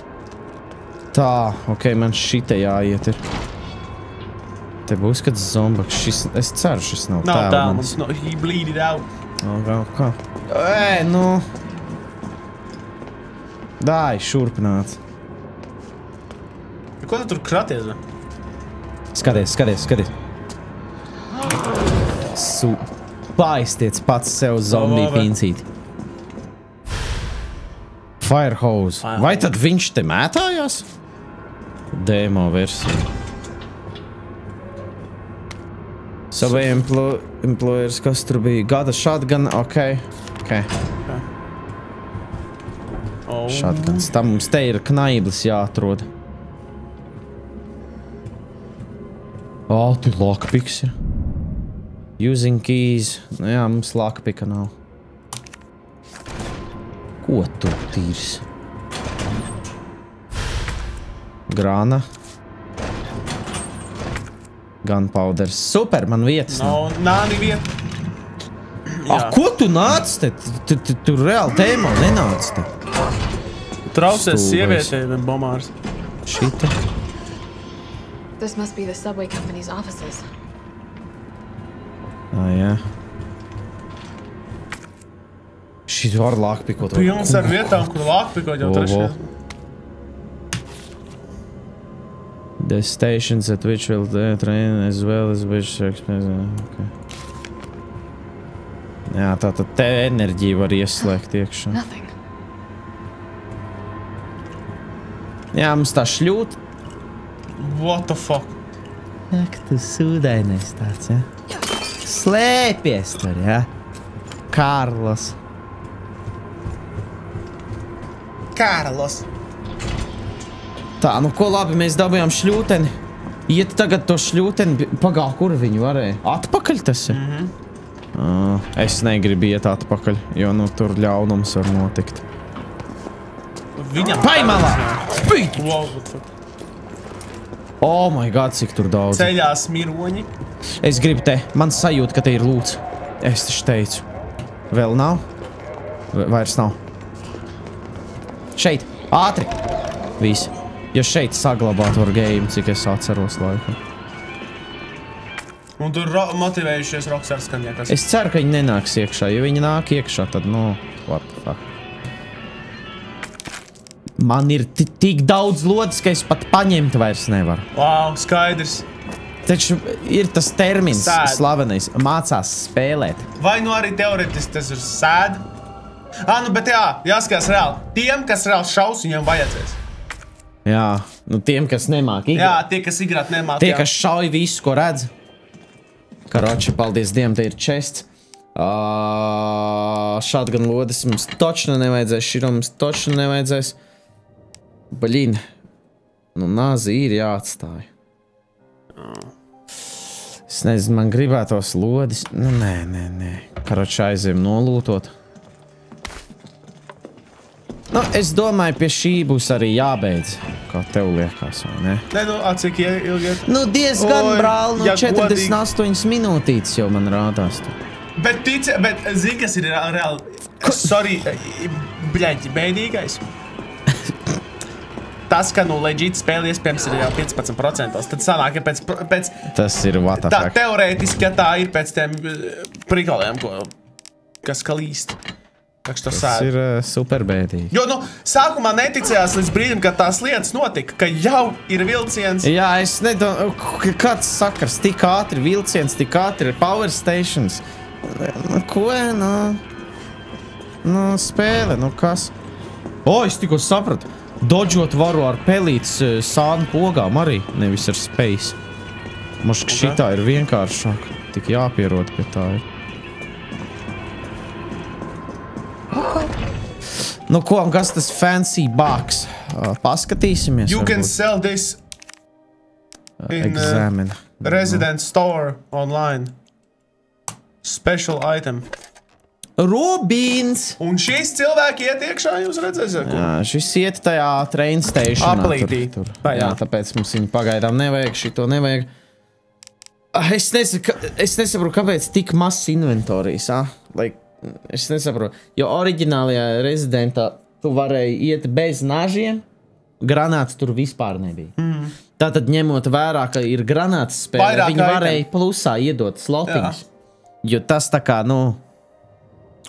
Speaker 1: Tā, ok, man šite jāiet ir. Te būs kāds zombaks. Šis, es ceru, šis nav
Speaker 2: Nav tā,
Speaker 1: tēlmans.
Speaker 2: mums no, he bleeded out.
Speaker 1: O, kā, kā? Ē, nu. Dāj, šurpināt.
Speaker 2: Ko tu tur kraties? vai?
Speaker 1: Skaties, skaties, skaties. Su... Paistiec pats sev zombiju pincīt. Firehose. Vai tad viņš te mētājās? Demo versija. Savu emplo employers, kas tur bija? Gada shotgun, ok. okay.
Speaker 2: Oh.
Speaker 1: Shotguns. Tam mums te ir knaiblis jāatrod. O, tu lockpicks ir. Using keys. Nu jā, mums lakpika nav. Ko tu tīrs? Grāna. Gunpowders. Super, man vietas nav.
Speaker 2: Nav nāni vieta.
Speaker 1: Ah, ko tu nāc te? Tu, tu, tu reāli tēmā nenāc te. Stulbais.
Speaker 2: sievietei, bomārs.
Speaker 1: Šita.
Speaker 8: This must be the subway company's offices.
Speaker 1: Ah, jā. Šī var lakpikot.
Speaker 2: Pilns ar vietām, kur lakpikot jau trešajā.
Speaker 1: The stations at which will the train as well as which are expensive. Okay. Jā, tā tad te enerģija var ieslēgt iekšā.
Speaker 8: Nothing.
Speaker 1: Jā, mums tā šļūt.
Speaker 2: What the fuck?
Speaker 1: Ak, tu sūdainais tāds, jā. Slēpies tur, jā. Kārlis.
Speaker 2: Kārlis.
Speaker 1: Tā, nu ko labi, mēs dabījām šļūteni. Iet tagad to šļūteni, pagā, kur viņu varēja? Atpakaļ tas ir? Mm -hmm. Es negribu iet atpakaļ, jo nu tur ļaunums var notikt.
Speaker 2: Viņam
Speaker 1: Paimalā! Spīt! Oh my god, cik tur daudz.
Speaker 2: Ceļā smiroņi.
Speaker 1: Es gribu te, man sajūta, ka te ir lūdzu. Es taču teicu. Vēl nav? V vairs nav. Šeit, ātri! Visi. Ja šeit saglabāt var game, cik es atceros laiku.
Speaker 2: Un tur motivējušies Rockstar skaņā.
Speaker 1: Es ceru, ka viņi nenāks iekšā. Ja viņi nāk iekšā, tad, nu, what the fuck. Man ir ti- tik daudz lodas, ka es pat paņemt vairs nevaru.
Speaker 2: Wow, skaidrs.
Speaker 1: Taču ir tas termins,
Speaker 2: Sēd.
Speaker 1: slavenais, mācās spēlēt.
Speaker 2: Vai nu arī teorētiski tas ir sēde? Ah, nu, bet jā, jāskatās reāli. Tiem, kas reāli šaus, viņiem vajadzēs.
Speaker 1: Jā, nu tiem, kas nemāk igrāt.
Speaker 2: Jā, tie, kas igrāt nemāca.
Speaker 1: Tie, kas šauj visu, ko redz. Karoči, paldies Dievam, te ir čests. Uh, šādi gan lodes mums točni nevajadzēs, šī mums točni nevajadzēs. Baļīn, nu nāzi ir jāatstāj. Es nezinu, man gribētos lodes. Nu, nē, nē, nē. Karoči aiziem nolūtot. Nu, es domāju, pie šī būs arī jābeidz. Kā tev liekas, vai ne?
Speaker 2: Nē, nu, a, cik ilgi ir?
Speaker 1: Nu, diezgan,
Speaker 2: Oi,
Speaker 1: brāl, nu,
Speaker 2: ja
Speaker 1: 48 minūtītes jau man rādās. tur.
Speaker 2: Bet, tic, bet zini, kas ir reāli? sorry, bļaigi, bēdīgais. Tas, ka, nu, leģīt spēle iespējams ir jau 15%, tad sanāk, ka pēc, pēc
Speaker 1: Tas ir what the
Speaker 2: tā,
Speaker 1: fuck.
Speaker 2: teorētiski, ja tā ir pēc tiem eh, prikaliem, ko, kas kalīst. Tas sēž.
Speaker 1: ir uh, super bēdīgi.
Speaker 2: Jo, nu, sākumā neticējās līdz brīdim, kad tās lietas notika, ka jau ir vilciens.
Speaker 1: Jā, es nedomāju, kāds sakars, tik ātri vilciens, tik ātri ir power stations. Nu, ko, nu, nu, spēle, nu kas? O, es tikko sapratu. Dodžot varu ar pelītes eh, sānu pogām arī, nevis ar space. Mums šitā ir vienkāršāk. Tik jāpierod pie tā. Ir. Nu, ko, un kas tas fancy box? Uh, paskatīsimies.
Speaker 2: You can
Speaker 1: varbūt.
Speaker 2: sell this in uh, resident store online. Special item.
Speaker 1: Rubīns!
Speaker 2: Un šīs cilvēki iet iekšā, jūs redzēsiet, ko?
Speaker 1: Jā, šis iet tajā train stationā.
Speaker 2: Aplītī.
Speaker 1: Tur, tur.
Speaker 2: Jā.
Speaker 1: jā, tāpēc mums viņu pagaidām nevajag, šito nevajag. Ah, Es, nesaku, ka- es nesaprotu, kāpēc tik mazs inventorijas. Ah? Like, es nesaprotu, jo oriģinālajā rezidentā tu varēji iet bez nažiem, granāts tur vispār nebija.
Speaker 2: Mm.
Speaker 1: Tātad, ņemot vērā, ka ir granāts spēle, viņi
Speaker 2: item.
Speaker 1: varēja plusā iedot slotiņus. Jo tas tā kā, nu,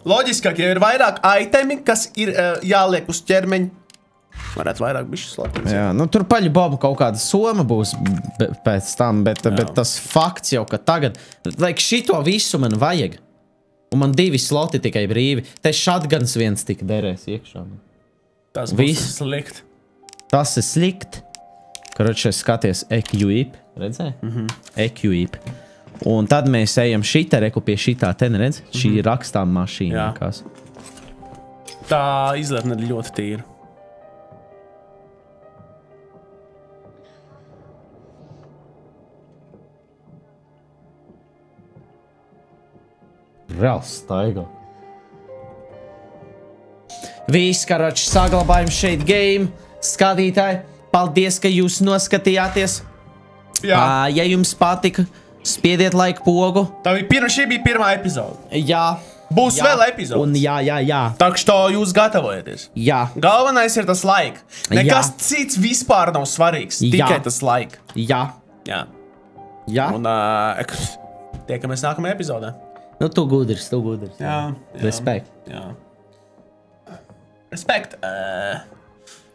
Speaker 2: Loģiskāk, ja ir vairāk itemi, kas ir uh, jāliek uz ķermeņa, varētu vairāk bišķi slapjas.
Speaker 1: Jā, nu, tur paļu bobu kaut kāda soma būs pēc tam, bet, bet tas fakts jau, ka tagad, lai šito visu man vajag, un man divi sloti tikai brīvi, te šatgans viens tika derēs iekšā.
Speaker 2: Tas būs slikt.
Speaker 1: Tas ir slikt. Karoči, skaties, equip, redzēji? Mm. -hmm. Equip. Un tad mēs ejam šitā reku pie šitā, ten redz, šī ir rakstām mašīna.
Speaker 2: Jā.
Speaker 1: Kas.
Speaker 2: Tā izlētne ir ļoti tīra.
Speaker 1: Reāls staigā. Viss, karoči, saglabājam šeit game. Skatītāji, paldies, ka jūs noskatījāties.
Speaker 2: Jā.
Speaker 1: Ā, ja jums patika, spiediet laiku pogu.
Speaker 2: Tā bija pirma, šī bija pirmā epizode.
Speaker 1: Jā.
Speaker 2: Būs
Speaker 1: Jā.
Speaker 2: vēl epizode.
Speaker 1: Un jā, jā, jā.
Speaker 2: Tā kā to jūs gatavojaties.
Speaker 1: Jā.
Speaker 2: Galvenais ir tas laiks. Nekas
Speaker 1: Jā.
Speaker 2: cits vispār nav svarīgs.
Speaker 1: Jā.
Speaker 2: Tikai tas laiks.
Speaker 1: Jā.
Speaker 2: Jā.
Speaker 1: Jā.
Speaker 2: Un uh, tiekamies nākamajā epizodē.
Speaker 1: Nu, tu gudrs, tu gudrs.
Speaker 2: Jā. jā.
Speaker 1: Respekt.
Speaker 2: Jā. Respekt. Uh,